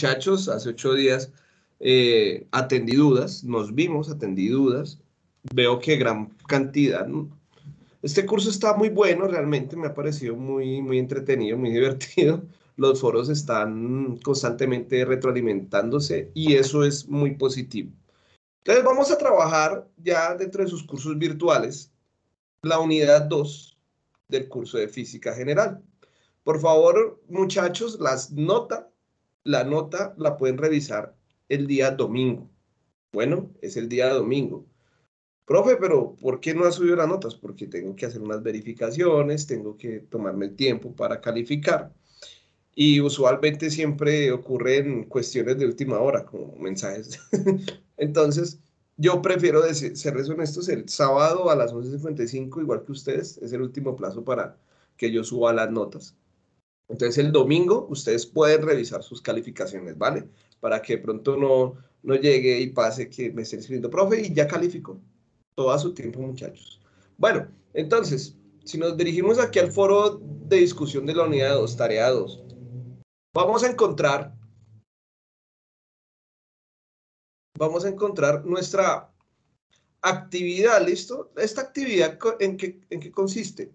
muchachos, hace ocho días eh, atendí dudas, nos vimos, atendí dudas, veo que gran cantidad. Este curso está muy bueno, realmente me ha parecido muy, muy entretenido, muy divertido. Los foros están constantemente retroalimentándose y eso es muy positivo. Entonces vamos a trabajar ya dentro de sus cursos virtuales la unidad 2 del curso de física general. Por favor, muchachos, las nota, la nota la pueden revisar el día domingo. Bueno, es el día domingo. Profe, pero ¿por qué no ha subido las notas? Porque tengo que hacer unas verificaciones, tengo que tomarme el tiempo para calificar. Y usualmente siempre ocurren cuestiones de última hora, como mensajes. Entonces, yo prefiero serles honestos, el sábado a las 11.55, igual que ustedes, es el último plazo para que yo suba las notas. Entonces, el domingo ustedes pueden revisar sus calificaciones, ¿vale? Para que pronto no, no llegue y pase que me estén escribiendo, profe, y ya calificó. Todo a su tiempo, muchachos. Bueno, entonces, si nos dirigimos aquí al foro de discusión de la unidad 2, tarea 2, vamos a encontrar vamos a encontrar nuestra actividad, ¿listo? Esta actividad, ¿en qué, en qué consiste?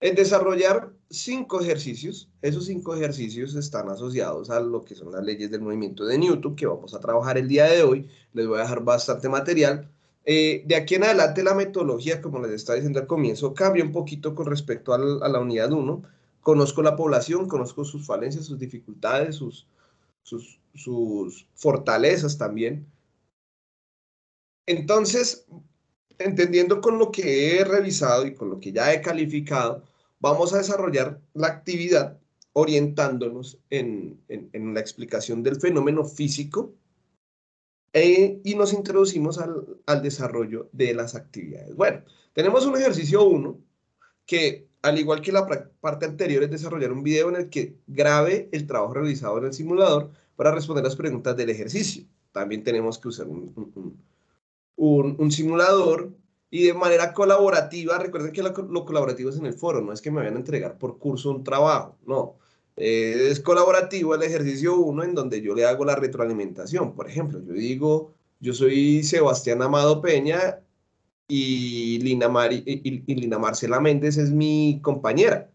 En desarrollar cinco ejercicios. Esos cinco ejercicios están asociados a lo que son las leyes del movimiento de Newton, que vamos a trabajar el día de hoy. Les voy a dejar bastante material. Eh, de aquí en adelante la metodología, como les estaba diciendo al comienzo, cambia un poquito con respecto a la unidad 1. Conozco la población, conozco sus falencias, sus dificultades, sus, sus, sus fortalezas también. Entonces, entendiendo con lo que he revisado y con lo que ya he calificado, vamos a desarrollar la actividad orientándonos en, la explicación del fenómeno físico e, y nos introducimos al, desarrollo de las actividades. Bueno, tenemos un ejercicio 1 que, al igual que la parte anterior, es desarrollar un video en el que grabe el trabajo realizado en el simulador para responder las preguntas del ejercicio. También tenemos que usar un, simulador y de manera colaborativa, recuerden que lo, colaborativo es en el foro, no es que me vayan a entregar por curso un trabajo, no. Eh, es colaborativo el ejercicio 1 en donde yo le hago la retroalimentación. Por ejemplo, yo digo, yo soy Sebastián Amado Peña y Lina, y, y Lina Marcela Méndez es mi compañera.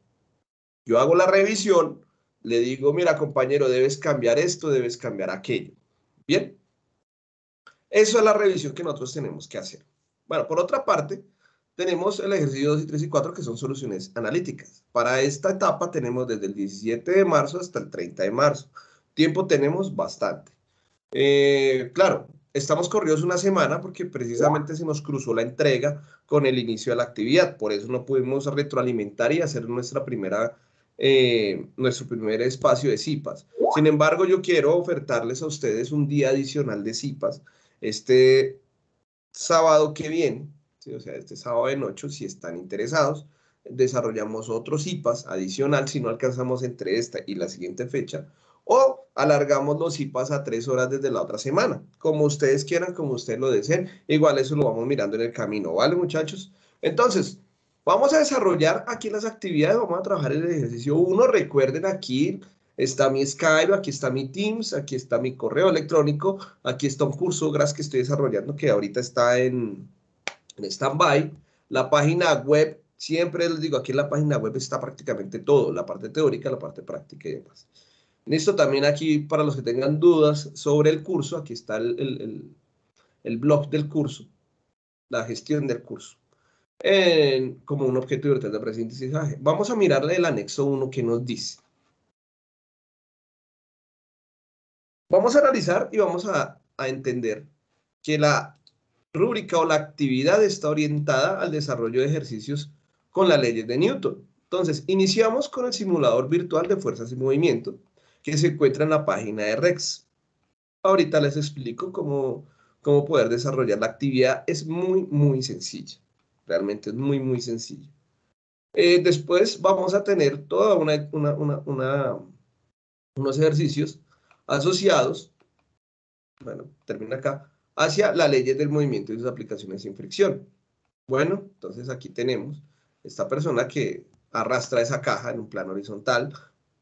Yo hago la revisión, le digo, mira compañero, debes cambiar esto, debes cambiar aquello. Bien, eso es la revisión que nosotros tenemos que hacer. Bueno, por otra parte, tenemos el ejercicio 2 y 3 y 4 que son soluciones analíticas. Para esta etapa tenemos desde el 17 de marzo hasta el 30 de marzo. Tiempo tenemos bastante. Eh, claro, estamos corridos una semana porque precisamente se nos cruzó la entrega con el inicio de la actividad. Por eso no pudimos retroalimentar y hacer nuestra primera, eh, nuestro primer espacio de CIPAS. Sin embargo, yo quiero ofertarles a ustedes un día adicional de CIPAS este sábado que viene, o sea, este sábado en 8, si están interesados, desarrollamos otros IPAs adicional si no alcanzamos entre esta y la siguiente fecha, o alargamos los IPAs a tres horas desde la otra semana, como ustedes quieran, como ustedes lo deseen. Igual eso lo vamos mirando en el camino, ¿vale, muchachos? Entonces, vamos a desarrollar aquí las actividades, vamos a trabajar el ejercicio 1. Recuerden aquí Está mi Skype, aquí está mi Teams, aquí está mi correo electrónico, aquí está un curso GRAS que estoy desarrollando que ahorita está en, en stand-by. La página web, siempre les digo, aquí en la página web está prácticamente todo, la parte teórica, la parte práctica y demás. Listo, también aquí para los que tengan dudas sobre el curso, aquí está el, el, blog del curso, la gestión del curso, como un objeto de de aprendizaje. Vamos a mirarle el anexo 1 que nos dice. Vamos a analizar y vamos a, entender que la rúbrica o la actividad está orientada al desarrollo de ejercicios con las leyes de Newton. Entonces, iniciamos con el simulador virtual de fuerzas y movimiento que se encuentra en la página de REX. Ahorita les explico cómo, cómo poder desarrollar la actividad. Es muy, muy sencilla. Realmente es muy, muy sencilla. Eh, después vamos a tener toda una, una, unos ejercicios asociados, bueno, termina acá, hacia la leyes del movimiento y sus aplicaciones sin fricción. Bueno, entonces aquí tenemos esta persona que arrastra esa caja en un plano horizontal,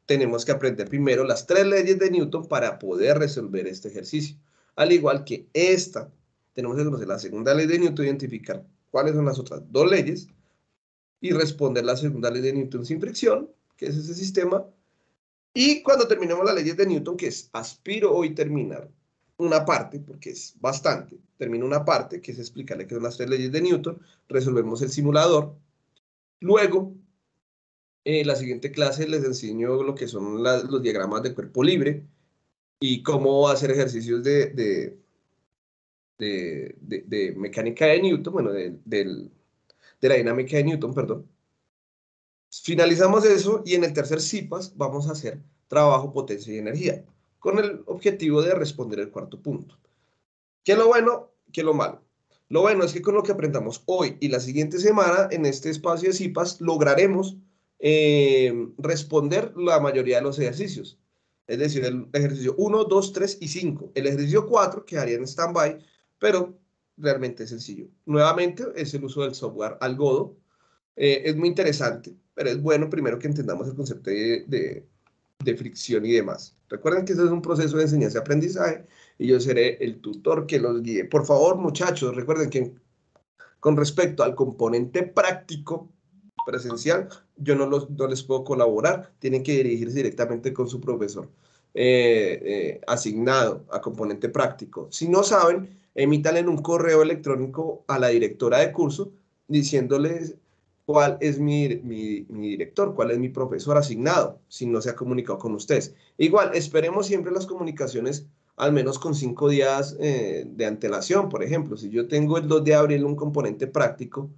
tenemos que aprender primero las tres leyes de Newton para poder resolver este ejercicio. Al igual que esta, tenemos que conocer la segunda ley de Newton, identificar cuáles son las otras dos leyes y responder la segunda ley de Newton sin fricción, que es ese sistema. Y cuando terminemos las leyes de Newton, que es aspiro hoy terminar una parte, porque es bastante, termino una parte, que es explicarle qué son las tres leyes de Newton, resolvemos el simulador. Luego, en la siguiente clase les enseño lo que son los diagramas de cuerpo libre y cómo hacer ejercicios de, de, de, mecánica de Newton, bueno, de, de la dinámica de Newton, perdón. Finalizamos eso y en el tercer CIPAS vamos a hacer trabajo, potencia y energía, con el objetivo de responder el cuarto punto. ¿Qué es lo bueno? ¿Qué es lo malo? Lo bueno es que con lo que aprendamos hoy y la siguiente semana en este espacio de CIPAS lograremos eh, responder la mayoría de los ejercicios. Es decir, el ejercicio 1, 2, 3 y 5. El ejercicio 4 quedaría en stand-by, pero realmente es sencillo. Nuevamente es el uso del software Algodo. Eh, es muy interesante, pero es bueno primero que entendamos el concepto de, de, fricción y demás. Recuerden que este es un proceso de enseñanza-aprendizaje y yo seré el tutor que los guíe. Por favor, muchachos, recuerden que con respecto al componente práctico, presencial, yo no, los, no les puedo colaborar, tienen que dirigirse directamente con su profesor eh, eh, asignado a componente práctico. Si no saben, emitan un correo electrónico a la directora de curso diciéndoles cuál es mi, director, cuál es mi profesor asignado, si no se ha comunicado con ustedes. Igual, esperemos siempre las comunicaciones al menos con cinco días eh, de antelación, por ejemplo. Si yo tengo el 2 de abril un componente práctico,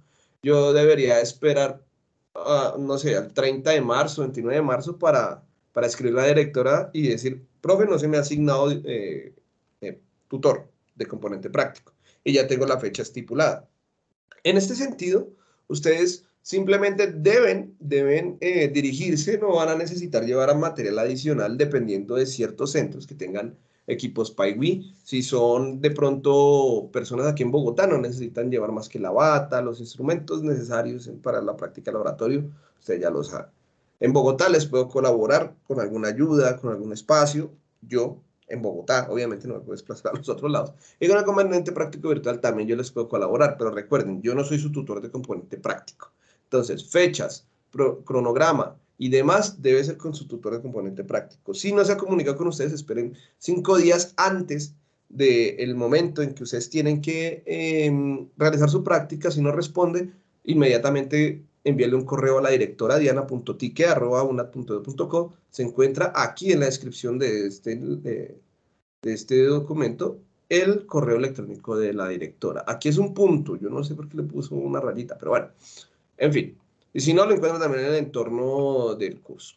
yo debería esperar no sé, al 30 de marzo, 29 de marzo, para, para escribir a la directora y decir, profe, no se me ha asignado eh, eh, tutor de componente práctico. Y ya tengo la fecha estipulada. En este sentido, ustedes simplemente deben, deben eh, dirigirse, no van a necesitar llevar material adicional dependiendo de ciertos centros que tengan equipos PyWi. Si son de pronto personas aquí en Bogotá, no necesitan llevar más que la bata, los instrumentos necesarios para la práctica laboratorio, ustedes ya lo saben. En Bogotá les puedo colaborar con alguna ayuda, con algún espacio. Yo, en Bogotá, obviamente no me puedo desplazar a los otros lados. Y con el componente práctico virtual también yo les puedo colaborar, pero recuerden, yo no soy su tutor de componente práctico. Entonces, fechas, cronograma, y demás debe ser con su tutor de componente práctico. Si no se ha comunicado con ustedes, esperen cinco días antes del momento en que ustedes tienen que em, realizar su práctica. Si no responde, inmediatamente envíale un correo a la directora diana.tique.una.edu.co. Se encuentra aquí en la descripción de este, de este documento el correo electrónico de la directora. Aquí es un punto, yo no sé por qué le puso una rayita, pero bueno, en fin. Y si no, lo encuentran también en el entorno del curso.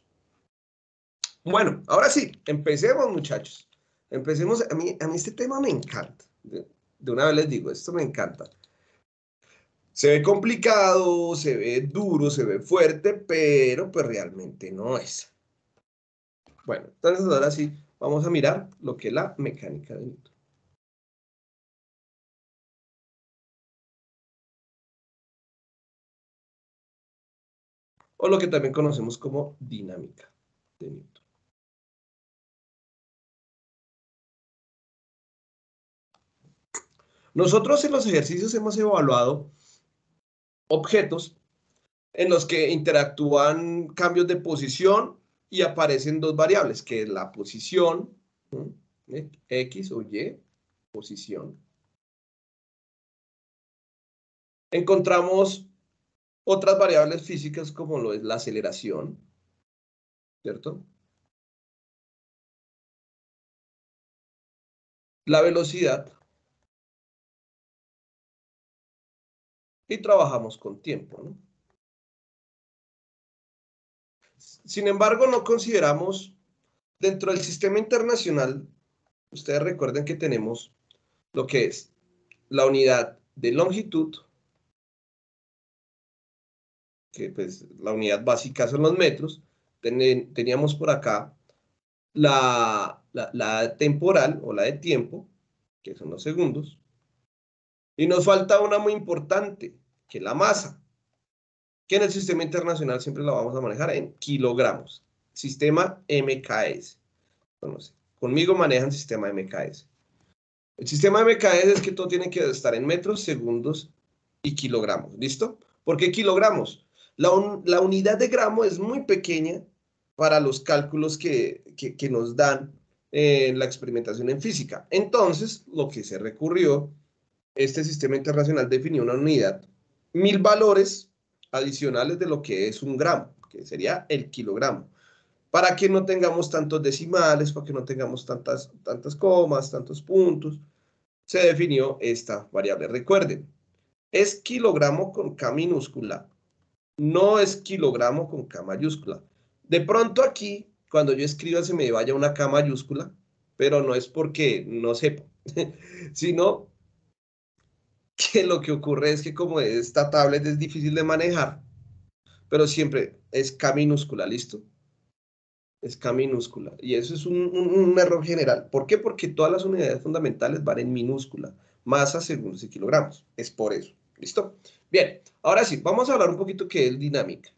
Bueno, ahora sí, empecemos muchachos. Empecemos, a mí, a mí este tema me encanta. De, una vez les digo, esto me encanta. Se ve complicado, se ve duro, se ve fuerte, pero pues realmente no es. Bueno, entonces ahora sí, vamos a mirar lo que es la mecánica de Newton. O lo que también conocemos como dinámica de Newton. Nosotros en los ejercicios hemos evaluado objetos en los que interactúan cambios de posición y aparecen dos variables, que es la posición, X o Y, posición. Encontramos otras variables físicas como lo es la aceleración, ¿cierto? La velocidad. Y trabajamos con tiempo. Sin embargo, no consideramos dentro del sistema internacional, ustedes recuerden que tenemos lo que es la unidad de longitud, que pues la unidad básica son los metros, teníamos por acá la, la, temporal o la de tiempo, que son los segundos, y nos falta una muy importante, que es la masa, que en el sistema internacional siempre la vamos a manejar en kilogramos. sistema MKS. Conmigo manejan sistema MKS. El sistema MKS es que todo tiene que estar en metros, segundos y kilogramos. ¿Listo? ¿Por qué kilogramos? La, unidad de gramo es muy pequeña para los cálculos que, que nos dan en la experimentación en física. Entonces, lo que se recurrió, este sistema internacional definió una unidad, mil valores adicionales de lo que es un gramo, que sería el kilogramo, para que no tengamos tantos decimales, para que no tengamos tantas, tantas comas, tantos puntos, se definió esta variable. Recuerden, es kilogramo con K minúscula, no es kilogramo con K mayúscula. De pronto aquí cuando yo escriba se me vaya una K mayúscula, pero no es porque no sepa, sino que lo que ocurre es que como esta tablet es difícil de manejar, pero siempre es K minúscula, ¿listo? Es K minúscula. Y eso es un, error general. ¿Por qué? Porque todas las unidades fundamentales van en minúscula, masa, segundos y kilogramos. Es por eso. ¿Listo? Bien, ahora sí, vamos a hablar un poquito qué es dinámica.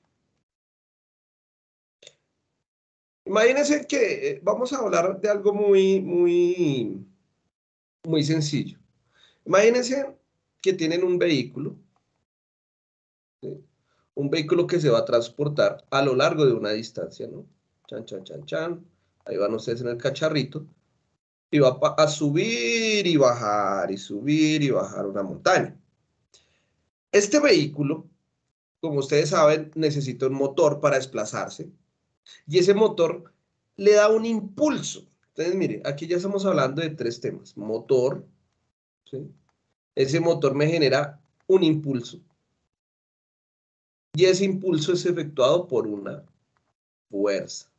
Imagínense que eh, vamos a hablar de algo muy, muy, muy sencillo. Imagínense que tienen un vehículo, un vehículo que se va a transportar a lo largo de una distancia, ¿no? Chan, chan, chan, chan. Ahí van ustedes en el cacharrito. Y va a subir y bajar, y subir y bajar una montaña. Este vehículo, como ustedes saben, necesita un motor para desplazarse y ese motor le da un impulso. Entonces, mire, aquí ya estamos hablando de tres temas. Motor, ese motor me genera un impulso. Y ese impulso es efectuado por una fuerza.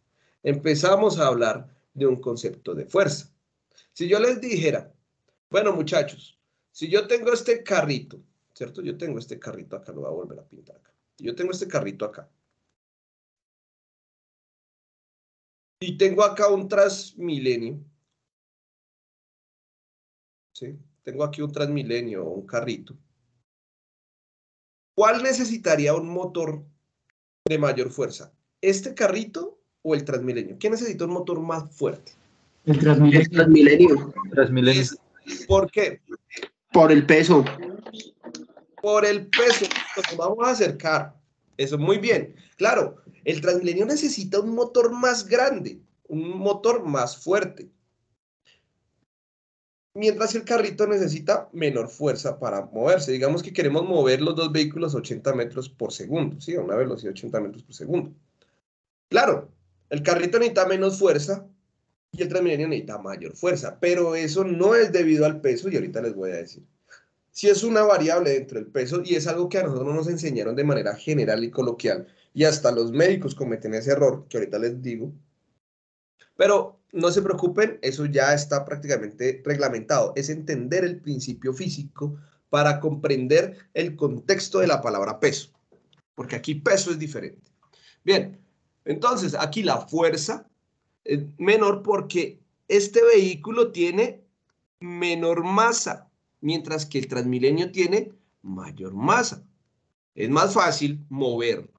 Empezamos a hablar de un concepto de fuerza. Si yo les dijera, bueno muchachos, si yo tengo este carrito, ¿cierto? Yo tengo este carrito acá, lo voy a volver a pintar acá. Yo tengo este carrito acá. Y tengo acá un Transmilenio. ¿Sí? Tengo aquí un Transmilenio o un carrito. ¿Cuál necesitaría un motor de mayor fuerza? ¿Este carrito o el Transmilenio? ¿Quién necesita un motor más fuerte? El Transmilenio. Transmilenio. ¿Por qué? Por el peso. Por el peso. Nos vamos a acercar. Eso, muy bien. Claro, el Transmilenio necesita un motor más grande, un motor más fuerte. Mientras el carrito necesita menor fuerza para moverse. Digamos que queremos mover los dos vehículos a 80 metros por segundo, ¿sí? A una velocidad de 80 metros por segundo. Claro, el carrito necesita menos fuerza y el Transmilenio necesita mayor fuerza, pero eso no es debido al peso y ahorita les voy a decir. Si es una variable dentro del peso y es algo que a nosotros nos enseñaron de manera general y coloquial, y hasta los médicos cometen ese error, que ahorita les digo. Pero no se preocupen, eso ya está prácticamente reglamentado. Es entender el principio físico para comprender el contexto de la palabra peso, porque aquí peso es diferente. Bien, entonces aquí la fuerza es menor porque este vehículo tiene menor masa, mientras que el Transmilenio tiene mayor masa. Es más fácil mover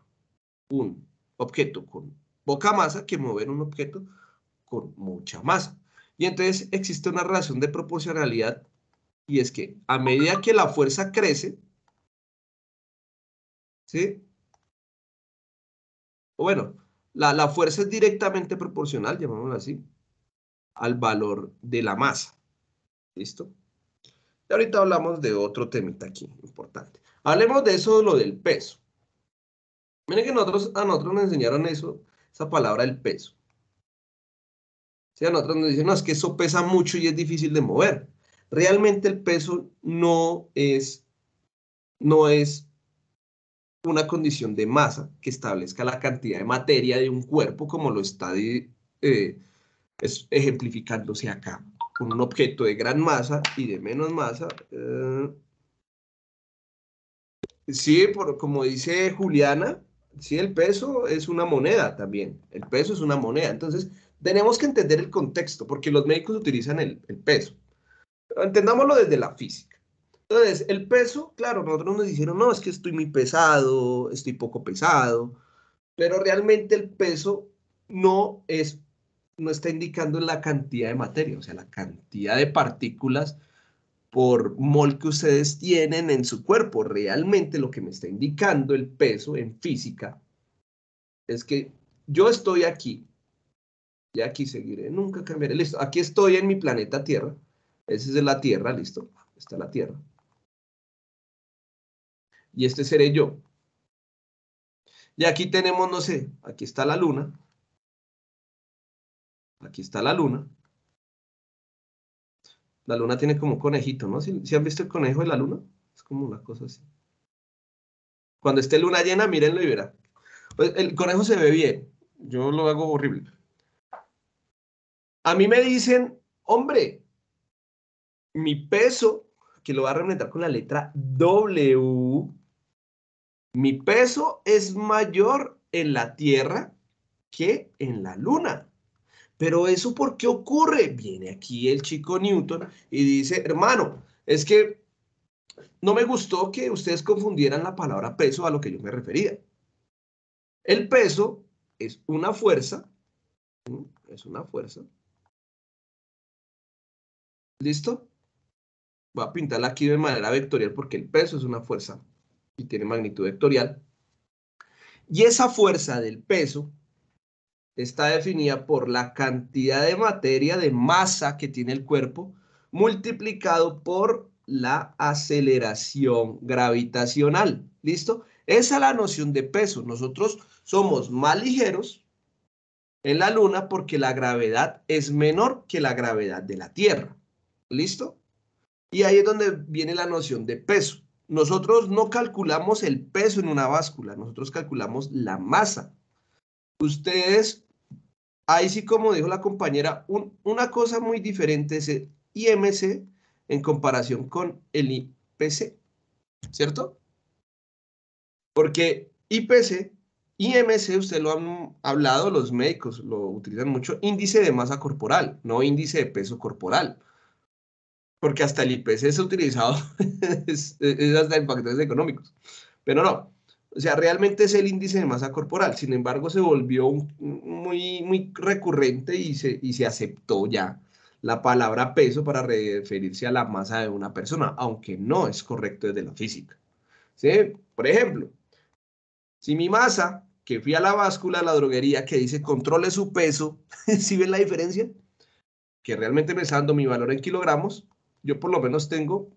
un objeto con poca masa que mover un objeto con mucha masa. Y entonces existe una relación de proporcionalidad y es que a medida que la fuerza crece, ¿sí? O bueno, la, la fuerza es directamente proporcional, llamémoslo así, al valor de la masa. ¿Listo? Ahorita hablamos de otro temita aquí, importante. Hablemos de eso, lo del peso. Miren que a nosotros nos enseñaron eso, esa palabra, el peso. Si a nosotros nos dicen, no, es que eso pesa mucho y es difícil de mover. Realmente el peso no es, no es una condición de masa que establezca la cantidad de materia de un cuerpo como lo está eh, ejemplificándose acá, un objeto de gran masa y de menos masa. Eh, sí, por, como dice Juliana, Sí, el peso es una moneda también. El peso es una moneda. Entonces, tenemos que entender el contexto, porque los médicos utilizan el, peso. entendámoslo desde la física. Entonces, el peso, claro, nosotros nos dijeron, no, es que estoy muy pesado, estoy poco pesado, pero realmente el peso no es no está indicando la cantidad de materia, o sea, la cantidad de partículas por mol que ustedes tienen en su cuerpo. Realmente lo que me está indicando el peso en física es que yo estoy aquí, y aquí seguiré, nunca cambiaré, listo, aquí estoy en mi planeta Tierra, esa es la Tierra, listo, está la Tierra. Y este seré yo. Y aquí tenemos, no sé, aquí está la Luna, Aquí está la luna. La luna tiene como un conejito, ¿no? ¿Si, han visto el conejo de la luna? Es como una cosa así. Cuando esté luna llena, mírenlo y verán. Pues, el conejo se ve bien. Yo lo hago horrible. A mí me dicen, hombre, mi peso, que lo voy a representar con la letra W, mi peso es mayor en la Tierra que en la Luna. Pero eso ¿por qué ocurre? Viene aquí el chico Newton y dice, hermano, es que no me gustó que ustedes confundieran la palabra peso a lo que yo me refería. El peso es una fuerza, es una fuerza. ¿Listo? Voy a pintarla aquí de manera vectorial porque el peso es una fuerza y tiene magnitud vectorial. Y esa fuerza del peso está definida por la cantidad de materia, de masa que tiene el cuerpo, multiplicado por la aceleración gravitacional. ¿Listo? Esa es la noción de peso. Nosotros somos más ligeros en la Luna porque la gravedad es menor que la gravedad de la Tierra. ¿Listo? Y ahí es donde viene la noción de peso. Nosotros no calculamos el peso en una báscula, nosotros calculamos la masa. Ustedes, ahí sí como dijo la compañera, una cosa muy diferente es el IMC en comparación con el IPC, ¿cierto? Porque IPC, IMC, usted lo han hablado, los médicos lo utilizan mucho, índice de masa corporal, no índice de peso corporal. Porque hasta el IPC es utilizado, es, es hasta en económicos. Pero no, o sea, realmente es el índice de masa corporal. Sin embargo, se volvió muy, muy recurrente y se, y se aceptó ya la palabra peso para referirse a la masa de una persona, aunque no es correcto desde la física. ¿Sí? Por ejemplo, si mi masa, que fui a la báscula de la droguería que dice controle su peso, ¿sí ven la diferencia? Que realmente me está dando mi valor en kilogramos, yo por lo menos tengo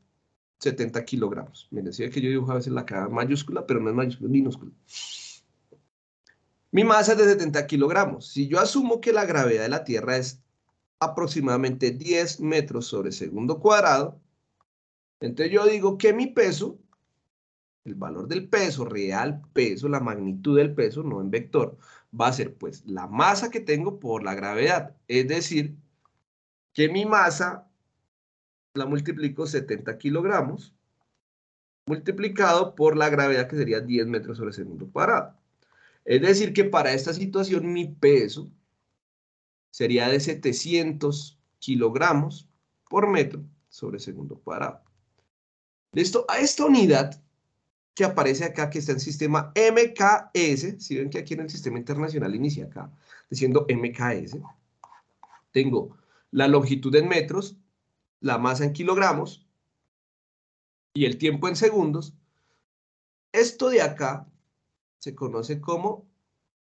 70 kilogramos. Me decía que yo dibujo a veces la cara mayúscula, pero no es mayúscula, es minúscula. Mi masa es de 70 kilogramos. Si yo asumo que la gravedad de la Tierra es aproximadamente 10 metros sobre segundo cuadrado, entonces yo digo que mi peso, el valor del peso, real peso, la magnitud del peso, no en vector, va a ser pues la masa que tengo por la gravedad. Es decir, que mi masa la multiplico 70 kilogramos multiplicado por la gravedad que sería 10 metros sobre segundo cuadrado. Es decir que para esta situación mi peso sería de 700 kilogramos por metro sobre segundo cuadrado. Listo, a esta unidad que aparece acá, que está en sistema MKS, si ven que aquí en el sistema internacional inicia acá, diciendo MKS, tengo la longitud en metros, la masa en kilogramos y el tiempo en segundos, esto de acá se conoce como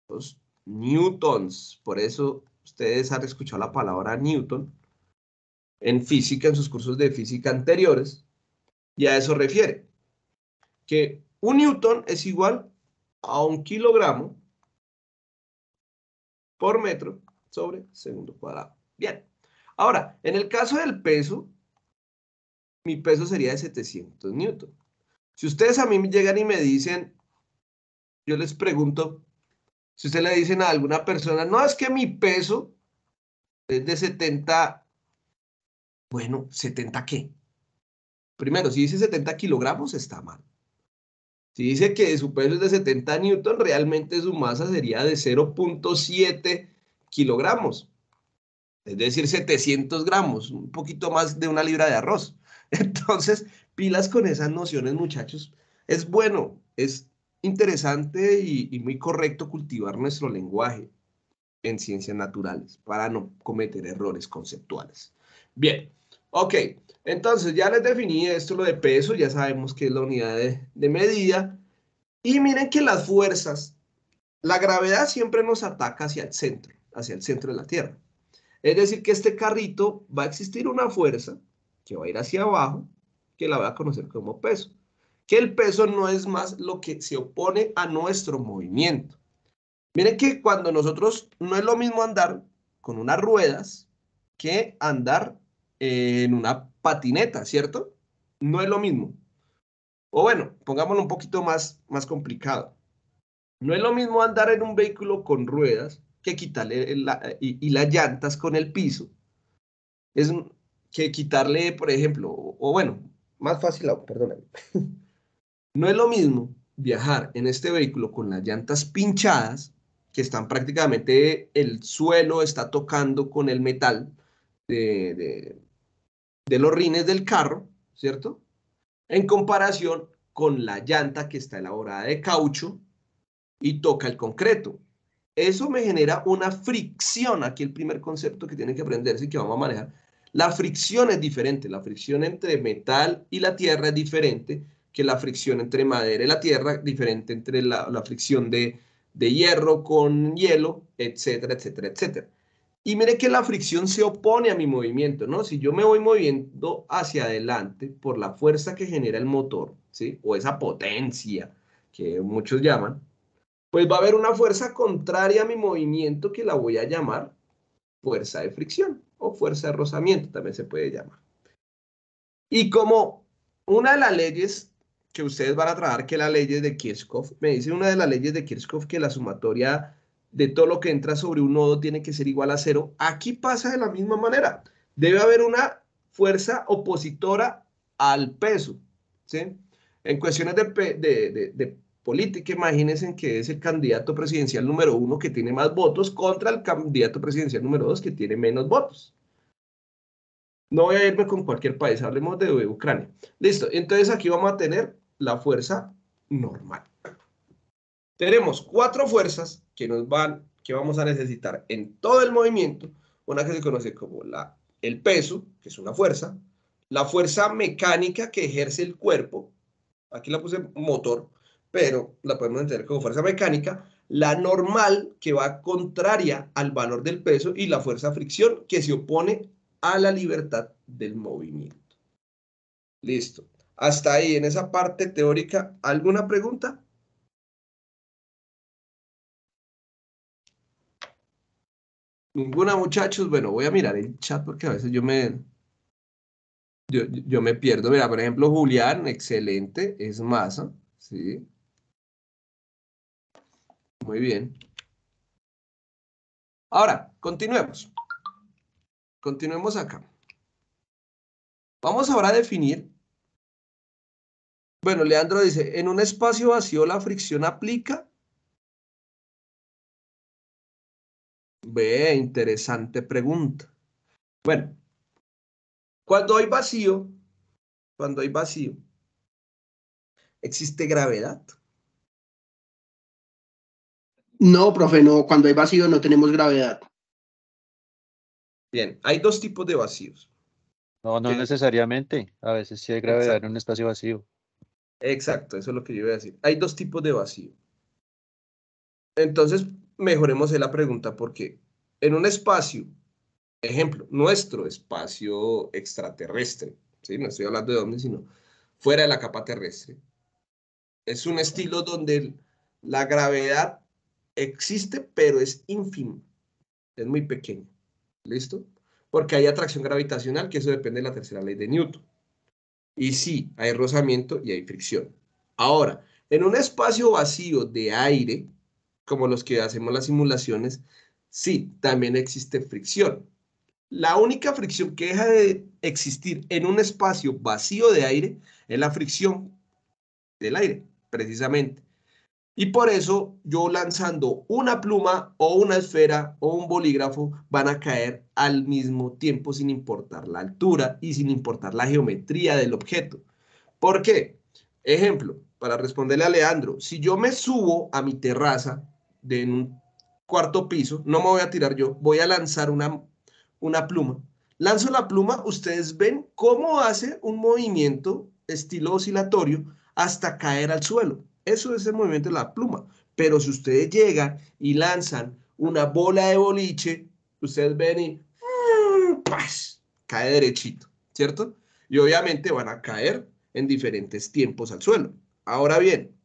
los newtons. Por eso ustedes han escuchado la palabra newton en física, en sus cursos de física anteriores, y a eso refiere. Que un newton es igual a un kilogramo por metro sobre segundo cuadrado. Bien. Ahora, en el caso del peso, mi peso sería de 700 newton. Si ustedes a mí llegan y me dicen, yo les pregunto, si ustedes le dicen a alguna persona, no, es que mi peso es de 70, bueno, ¿70 qué? Primero, si dice 70 kilogramos, está mal. Si dice que su peso es de 70 newton, realmente su masa sería de 0.7 kilogramos es decir, 700 gramos, un poquito más de una libra de arroz. Entonces, pilas con esas nociones, muchachos. Es bueno, es interesante y, muy correcto cultivar nuestro lenguaje. en ciencias naturales para no cometer errores conceptuales. Bien, ok, entonces ya les definí esto, lo de peso, ya sabemos que es la unidad de, de medida. Y miren que las fuerzas, la gravedad siempre nos ataca hacia el centro, hacia el centro de la Tierra. Es decir, que este carrito va a existir una fuerza que va a ir hacia abajo, que la va a conocer como peso. Que el peso no es más lo que se opone a nuestro movimiento. Miren que cuando nosotros, no es lo mismo andar con unas ruedas que andar en una patineta, ¿cierto? No es lo mismo. O bueno, pongámoslo un poquito más, más complicado. No es lo mismo andar en un vehículo con ruedas que quitarle y, las llantas con el piso. Es que quitarle, por ejemplo, o, bueno, más fácil, perdóname. no es lo mismo viajar en este vehículo con las llantas pinchadas, que están prácticamente, el suelo está tocando con el metal de, de los rines del carro, ¿cierto? En comparación con la llanta que está elaborada de caucho y toca el concreto. Eso me genera una fricción. Aquí el primer concepto que tienen que aprenderse y que vamos a manejar. La fricción es diferente. La fricción entre metal y la tierra es diferente que la fricción entre madera y la tierra, diferente entre la, fricción de, de hierro con hielo, etcétera, etcétera, etcétera. Y mire que la fricción se opone a mi movimiento, ¿no? Si yo me voy moviendo hacia adelante por la fuerza que genera el motor, ¿sí? O esa potencia que muchos llaman, pues va a haber una fuerza contraria a mi movimiento que la voy a llamar fuerza de fricción o fuerza de rozamiento, también se puede llamar. Y como una de las leyes que ustedes van a trabajar, que es la ley de Kirchhoff, me dice una de las leyes de Kirchhoff que la sumatoria de todo lo que entra sobre un nodo tiene que ser igual a cero. Aquí pasa de la misma manera. Debe haber una fuerza opositora al peso. ¿sí? En cuestiones de, de, de política, imagínense que es el candidato presidencial número uno que tiene más votos contra el candidato presidencial número dos que tiene menos votos. No voy a irme con cualquier país, hablemos de Ucrania. Listo, entonces aquí vamos a tener la fuerza normal. Tenemos cuatro fuerzas que nos van, que vamos a necesitar en todo el movimiento. Una que se conoce como la, el peso, que es una fuerza. La fuerza mecánica que ejerce el cuerpo. Aquí la puse motor pero la podemos entender como fuerza mecánica, la normal que va contraria al valor del peso y la fuerza fricción que se opone a la libertad del movimiento. Listo. Hasta ahí, en esa parte teórica, ¿alguna pregunta? Ninguna, muchachos. Bueno, voy a mirar el chat porque a veces yo me, yo, yo me pierdo. Mira, por ejemplo, Julián, excelente, es masa, ¿sí? Muy bien. Ahora, continuemos. Continuemos acá. Vamos ahora a definir. Bueno, Leandro dice, en un espacio vacío la fricción aplica. Ve, interesante pregunta. Bueno, cuando hay vacío, cuando hay vacío, existe gravedad. No, profe, no. Cuando hay vacío no tenemos gravedad. Bien, hay dos tipos de vacíos. No, no necesariamente. A veces sí hay gravedad en un espacio vacío. Exacto, eso es lo que yo iba a decir. Hay dos tipos de vacío. Entonces, mejoremos la pregunta porque en un espacio, ejemplo, nuestro espacio extraterrestre, ¿sí? no estoy hablando de dónde, sino fuera de la capa terrestre, es un estilo donde la gravedad existe, pero es ínfimo. Es muy pequeño. ¿Listo? Porque hay atracción gravitacional, que eso depende de la tercera ley de Newton. Y sí, hay rozamiento y hay fricción. Ahora, en un espacio vacío de aire, como los que hacemos las simulaciones, sí, también existe fricción. La única fricción que deja de existir en un espacio vacío de aire es la fricción del aire, precisamente. Y por eso yo lanzando una pluma o una esfera o un bolígrafo van a caer al mismo tiempo sin importar la altura y sin importar la geometría del objeto. ¿Por qué? Ejemplo, para responderle a Leandro, si yo me subo a mi terraza de un cuarto piso, no me voy a tirar yo, voy a lanzar una, una pluma. Lanzo la pluma, ustedes ven cómo hace un movimiento estilo oscilatorio hasta caer al suelo. Eso es el movimiento de la pluma. Pero si ustedes llegan y lanzan una bola de boliche, ustedes ven y cae derechito, ¿cierto? Y obviamente van a caer en diferentes tiempos al suelo. Ahora bien,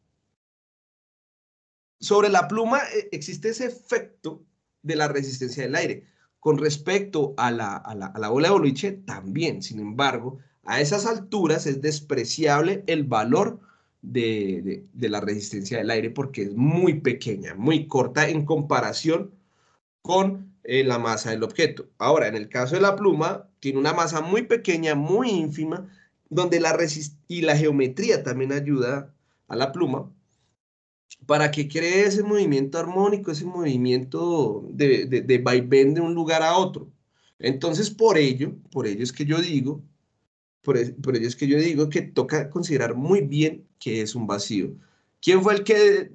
sobre la pluma eh, existe ese efecto de la resistencia del aire. Con respecto a la, a la, bola de boliche, también, sin embargo, a esas alturas es despreciable el valor de, la resistencia del aire porque es muy pequeña, muy corta en comparación con eh, la masa del objeto. Ahora, en el caso de la pluma, tiene una masa muy pequeña, muy ínfima, donde la y la geometría también ayuda a la pluma para que cree ese movimiento armónico, ese movimiento de, de, vaivén de un lugar a otro. Entonces, por ello, por ello es que yo digo, por, ello es que yo digo que toca considerar muy bien que es un vacío. ¿Quién fue el que...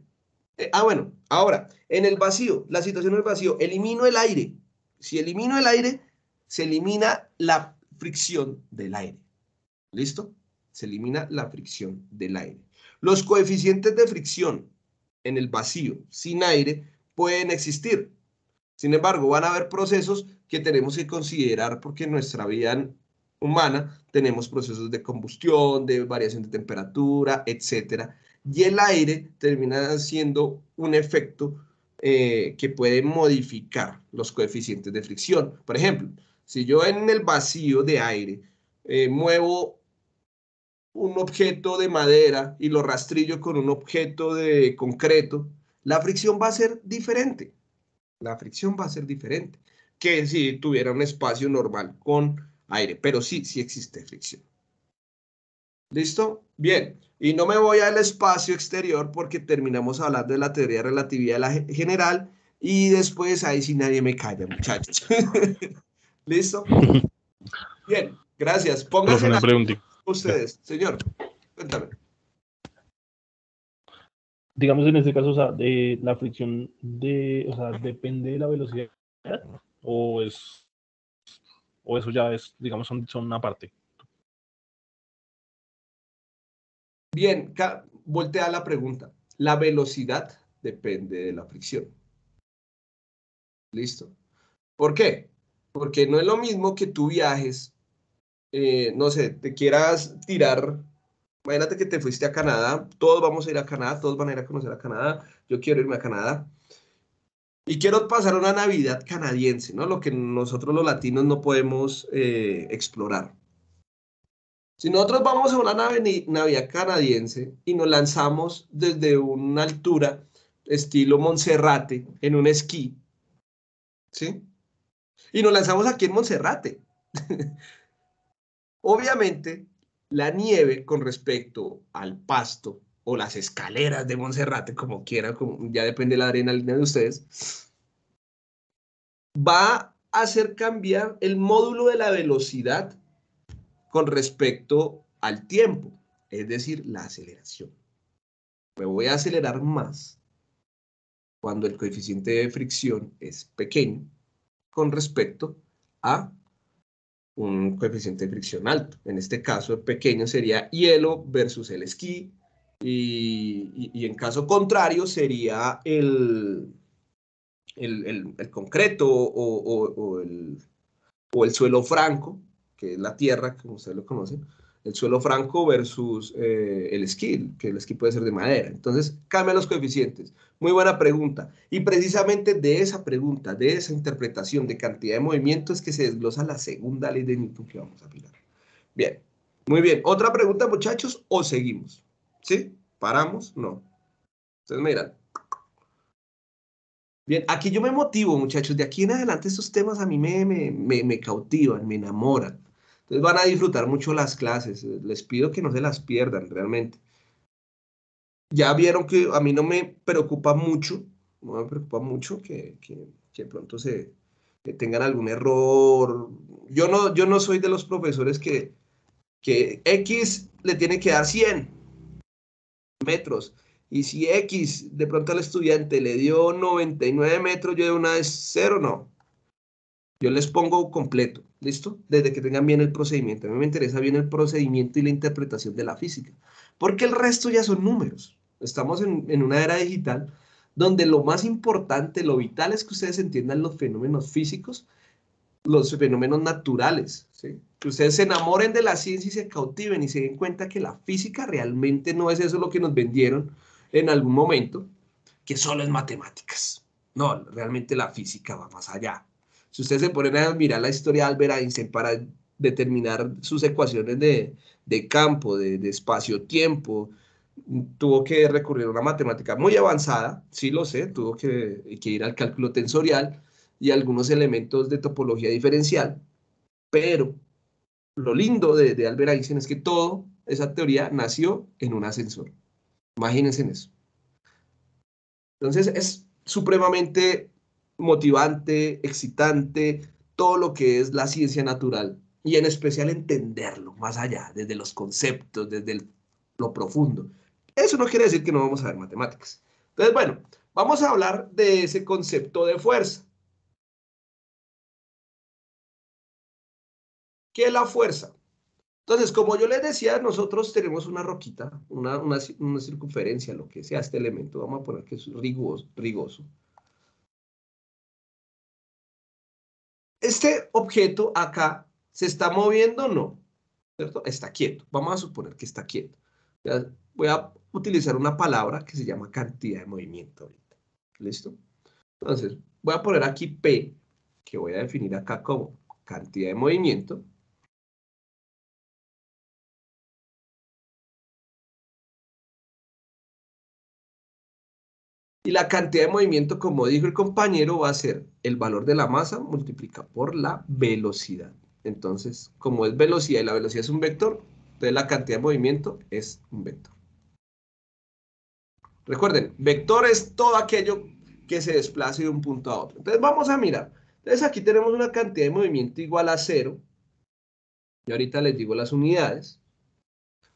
Eh, ah, bueno, ahora, en el vacío, la situación del vacío, elimino el aire. Si elimino el aire, se elimina la fricción del aire. ¿Listo? Se elimina la fricción del aire. Los coeficientes de fricción en el vacío, sin aire, pueden existir. Sin embargo, van a haber procesos que tenemos que considerar porque nuestra vida humana tenemos procesos de combustión, de variación de temperatura, etc. Y el aire termina siendo un efecto eh, que puede modificar los coeficientes de fricción. Por ejemplo, si yo en el vacío de aire eh, muevo un objeto de madera y lo rastrillo con un objeto de concreto, la fricción va a ser diferente. La fricción va a ser diferente que si tuviera un espacio normal con aire, pero sí, sí existe fricción. ¿Listo? Bien, y no me voy al espacio exterior porque terminamos hablando de la teoría de relatividad general y después ahí sí nadie me calla, muchachos. ¿Listo? Bien, gracias. Pónganse una pregunta ustedes. Señor, cuéntame. Digamos en este caso, o sea, de la fricción de, o sea, depende de la velocidad o es o eso ya es, digamos, son, una parte. Bien, voltea la pregunta. La velocidad depende de la fricción. ¿Listo? ¿Por qué? Porque no es lo mismo que tú viajes eh, no sé, te quieras tirar, imagínate que te fuiste a Canadá, todos vamos a ir a Canadá, todos van a ir a conocer a Canadá, yo quiero irme a Canadá. Y quiero pasar una Navidad canadiense, ¿no? Lo que nosotros los latinos no podemos eh, explorar. Si nosotros vamos a una Navidad canadiense y nos lanzamos desde una altura estilo Monserrate en un esquí, ¿sí? Y nos lanzamos aquí en Monserrate. Obviamente, la nieve con respecto al pasto o las escaleras de Monserrate, como quiera, como, ya depende de la adrenalina de ustedes, va a hacer cambiar el módulo de la velocidad con respecto al tiempo, es decir, la aceleración. Me voy a acelerar más cuando el coeficiente de fricción es pequeño con respecto a un coeficiente de fricción alto. En este caso, pequeño sería hielo versus el esquí. Y, en caso contrario sería el, el, concreto o, el, o el suelo franco, que es la tierra, como ustedes lo conocen, el suelo franco versus eh, el esquí, que el esquí puede ser de madera. Entonces, cambian los coeficientes. Muy buena pregunta. Y precisamente de esa pregunta, de esa interpretación de cantidad de movimiento es que se desglosa la segunda ley de Newton que vamos a aplicar. Bien, muy bien. ¿Otra pregunta, muchachos, o seguimos? ¿Sí? ¿Paramos? No. Entonces, miran. Bien, aquí yo me motivo, muchachos. De aquí en adelante estos temas a mí me, me, me cautivan, me enamoran. Entonces van a disfrutar mucho las clases. Les pido que no se las pierdan realmente. Ya vieron que a mí no me preocupa mucho, no me preocupa mucho que, que, que pronto se tengan algún error. Yo no, yo no soy de los profesores que, que X le tiene que dar 100 metros Y si X, de pronto al estudiante le dio 99 metros, yo de una vez cero, no. Yo les pongo completo, ¿listo? Desde que tengan bien el procedimiento. A mí me interesa bien el procedimiento y la interpretación de la física, porque el resto ya son números. Estamos en, en una era digital donde lo más importante, lo vital es que ustedes entiendan los fenómenos físicos, los fenómenos naturales, que ustedes se enamoren de la ciencia y se cautiven y se den cuenta que la física realmente no es eso lo que nos vendieron en algún momento, que solo es matemáticas. No, realmente la física va más allá. Si ustedes se ponen a mirar la historia de Albert Einstein para determinar sus ecuaciones de, de campo, de, de espacio-tiempo, tuvo que recurrir a una matemática muy avanzada, sí lo sé, tuvo que, que, ir al cálculo tensorial y algunos elementos de topología diferencial, pero lo lindo de, de Albert Einstein es que toda esa teoría nació en un ascensor. Imagínense en eso. Entonces es supremamente motivante, excitante, todo lo que es la ciencia natural y en especial entenderlo más allá, desde los conceptos, desde el, lo profundo. Eso no quiere decir que no vamos a ver matemáticas. Entonces, bueno, vamos a hablar de ese concepto de fuerza. ¿Qué es la fuerza? Entonces, como yo les decía, nosotros tenemos una roquita, una, una, circunferencia, lo que sea este elemento. Vamos a poner que es rigoso. rigoso. Este objeto acá, ¿se está moviendo o no? ¿Cierto? Está quieto. Vamos a suponer que está quieto. Voy a utilizar una palabra que se llama cantidad de movimiento ahorita. ¿Listo? Entonces, voy a poner aquí P, que voy a definir acá como cantidad de movimiento. Y la cantidad de movimiento, como dijo el compañero, va a ser el valor de la masa multiplicado por la velocidad. Entonces, como es velocidad y la velocidad es un vector, entonces la cantidad de movimiento es un vector. Recuerden, vector es todo aquello que se desplace de un punto a otro. Entonces vamos a mirar. Entonces aquí tenemos una cantidad de movimiento igual a cero. Y ahorita les digo las unidades.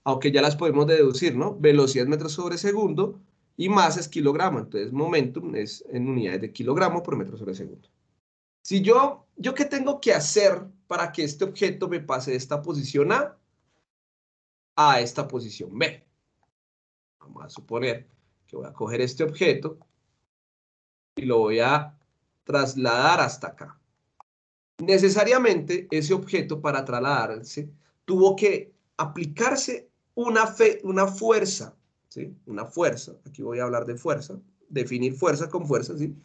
Aunque ya las podemos deducir, ¿no? Velocidad metros sobre segundo y masa es kilogramo. Entonces momentum es en unidades de kilogramo por metro sobre segundo. Si yo, ¿yo qué tengo que hacer para que este objeto me pase de esta posición A a esta posición B? Vamos a suponer que voy a coger este objeto y lo voy a trasladar hasta acá. Necesariamente ese objeto para trasladarse tuvo que aplicarse una, fe, una fuerza, Una fuerza, aquí voy a hablar de fuerza, definir fuerza con fuerza, ¿sí?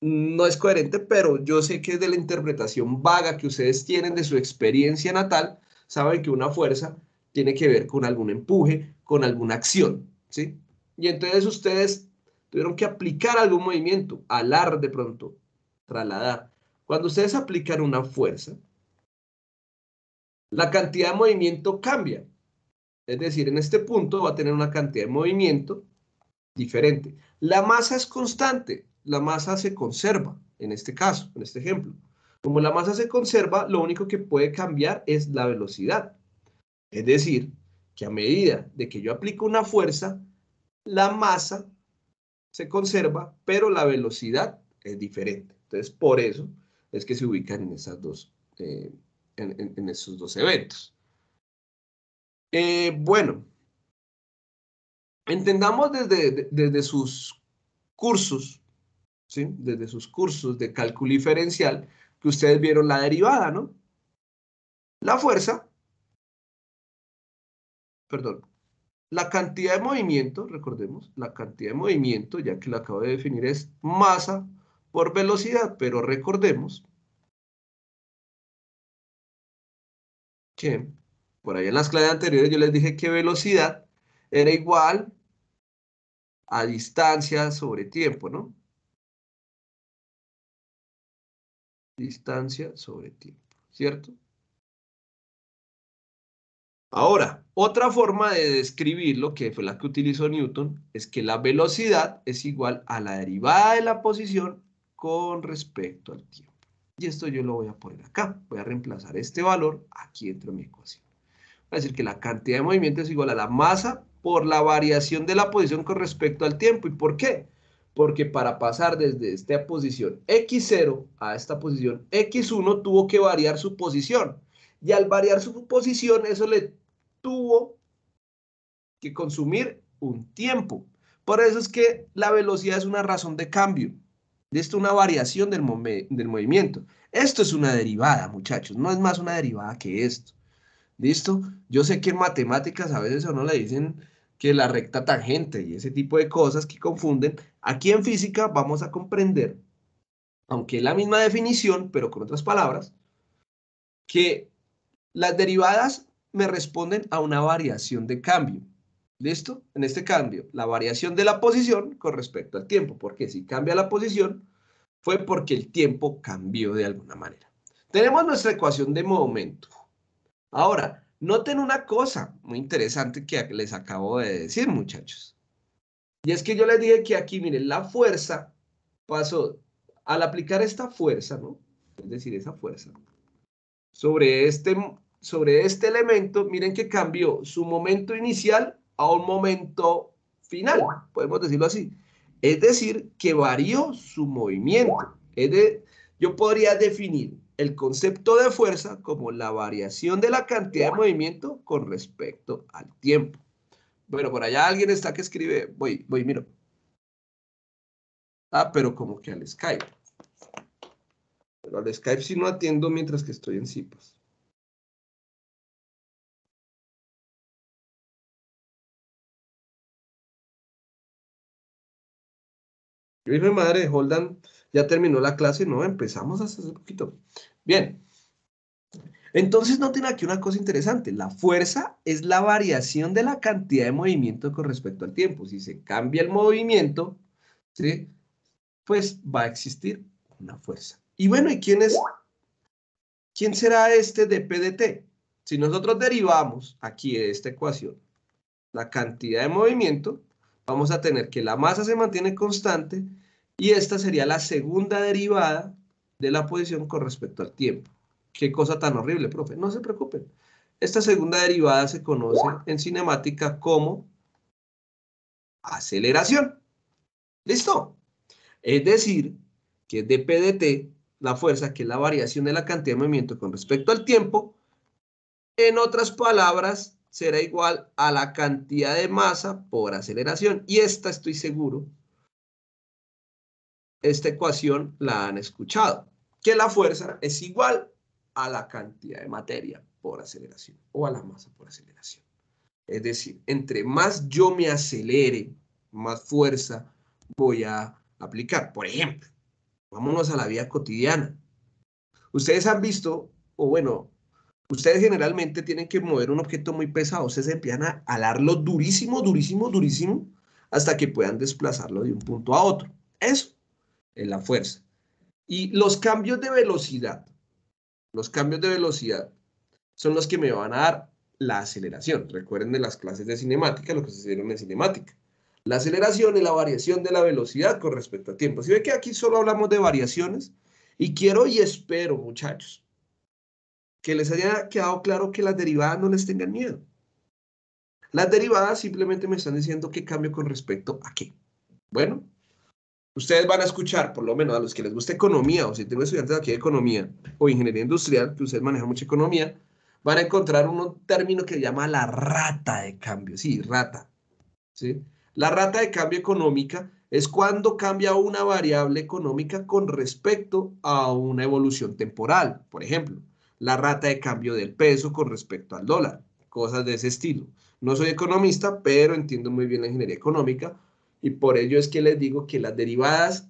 No es coherente, pero yo sé que de la interpretación vaga que ustedes tienen de su experiencia natal, saben que una fuerza tiene que ver con algún empuje, con alguna acción, ¿sí? Y entonces ustedes tuvieron que aplicar algún movimiento, alar de pronto, trasladar. Cuando ustedes aplican una fuerza, la cantidad de movimiento cambia. Es decir, en este punto va a tener una cantidad de movimiento diferente. La masa es constante, la masa se conserva, en este caso, en este ejemplo. Como la masa se conserva, lo único que puede cambiar es la velocidad. Es decir, que a medida de que yo aplico una fuerza, la masa se conserva, pero la velocidad es diferente. Entonces, por eso es que se ubican en, eh, en, esos dos eventos. Eh, bueno, entendamos desde, desde sus cursos, ¿sí? desde sus cursos de cálculo diferencial, que ustedes vieron la derivada, ¿no? La fuerza, perdón, la cantidad de movimiento, recordemos, la cantidad de movimiento, ya que lo acabo de definir, es masa por velocidad, pero recordemos que por ahí en las clases anteriores yo les dije que velocidad era igual a distancia sobre tiempo, ¿no? Distancia sobre tiempo, ¿cierto? Ahora, otra forma de describirlo, que fue la que utilizó Newton, es que la velocidad es igual a la derivada de la posición con respecto al tiempo. Y esto yo lo voy a poner acá. Voy a reemplazar este valor aquí dentro de mi ecuación. Voy a decir que la cantidad de movimiento es igual a la masa por la variación de la posición con respecto al tiempo. ¿Y por qué? Porque para pasar desde esta posición X0 a esta posición X1 tuvo que variar su posición. Y al variar su posición, eso le tuvo que consumir un tiempo. Por eso es que la velocidad es una razón de cambio. Esto es una variación del movimiento. Esto es una derivada, muchachos. No es más una derivada que esto. ¿Listo? Yo sé que en matemáticas a veces a uno le dicen que la recta tangente y ese tipo de cosas que confunden. Aquí en física vamos a comprender, aunque es la misma definición, pero con otras palabras, que las derivadas me responden a una variación de cambio. ¿Listo? En este cambio, la variación de la posición con respecto al tiempo, porque si cambia la posición, fue porque el tiempo cambió de alguna manera. Tenemos nuestra ecuación de momento. Ahora, noten una cosa muy interesante que les acabo de decir, muchachos. Y es que yo les dije que aquí, miren, la fuerza pasó, al aplicar esta fuerza, ¿no? Es decir, esa fuerza, sobre este, sobre este elemento, miren que cambió su momento inicial a un momento final, podemos decirlo así. Es decir, que varió su movimiento. Es de, yo podría definir el concepto de fuerza como la variación de la cantidad de movimiento con respecto al tiempo. Bueno, por allá alguien está que escribe, voy, voy, miro. Ah, pero como que al Skype. Pero al Skype sí no atiendo mientras que estoy en CIPAS. Mi madre, Holdan ya terminó la clase, no, empezamos hace poquito. Bien. Entonces noten aquí una cosa interesante. La fuerza es la variación de la cantidad de movimiento con respecto al tiempo. Si se cambia el movimiento, ¿sí? pues va a existir una fuerza. Y bueno, ¿y quién es? ¿Quién será este de PDT? Si nosotros derivamos aquí de esta ecuación la cantidad de movimiento, vamos a tener que la masa se mantiene constante y esta sería la segunda derivada de la posición con respecto al tiempo. Qué cosa tan horrible, profe. No se preocupen. Esta segunda derivada se conoce en cinemática como aceleración. ¿Listo? Es decir, que dPdt, la fuerza, que es la variación de la cantidad de movimiento con respecto al tiempo, en otras palabras, será igual a la cantidad de masa por aceleración. Y esta estoy seguro, esta ecuación la han escuchado, que la fuerza es igual a la cantidad de materia por aceleración o a la masa por aceleración. Es decir, entre más yo me acelere, más fuerza voy a aplicar. Por ejemplo, vámonos a la vida cotidiana. Ustedes han visto, o bueno, ustedes generalmente tienen que mover un objeto muy pesado, ustedes empiezan a alarlo durísimo, durísimo, durísimo, hasta que puedan desplazarlo de un punto a otro. Eso es la fuerza. Y los cambios de velocidad, los cambios de velocidad son los que me van a dar la aceleración. Recuerden de las clases de cinemática, lo que se hicieron en cinemática. La aceleración es la variación de la velocidad con respecto a tiempo. Si ve que aquí solo hablamos de variaciones, y quiero y espero, muchachos, que les haya quedado claro que las derivadas no les tengan miedo. Las derivadas simplemente me están diciendo qué cambio con respecto a qué. Bueno, ustedes van a escuchar, por lo menos a los que les gusta economía, o si tengo estudiantes aquí de economía o ingeniería industrial, que ustedes manejan mucha economía, van a encontrar un término que se llama la rata de cambio. Sí, rata. ¿sí? La rata de cambio económica es cuando cambia una variable económica con respecto a una evolución temporal. Por ejemplo, la rata de cambio del peso con respecto al dólar, cosas de ese estilo. No soy economista, pero entiendo muy bien la ingeniería económica y por ello es que les digo que las derivadas,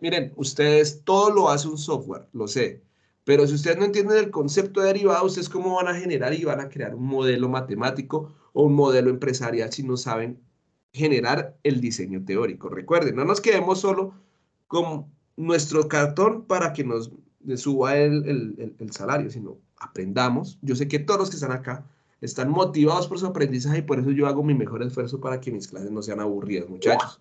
miren, ustedes todo lo hace un software, lo sé, pero si ustedes no entienden el concepto de derivada, ustedes cómo van a generar y van a crear un modelo matemático o un modelo empresarial si no saben generar el diseño teórico. Recuerden, no nos quedemos solo con nuestro cartón para que nos suba el, el, salario, sino aprendamos. Yo sé que todos los que están acá están motivados por su aprendizaje y por eso yo hago mi mejor esfuerzo para que mis clases no sean aburridas, muchachos.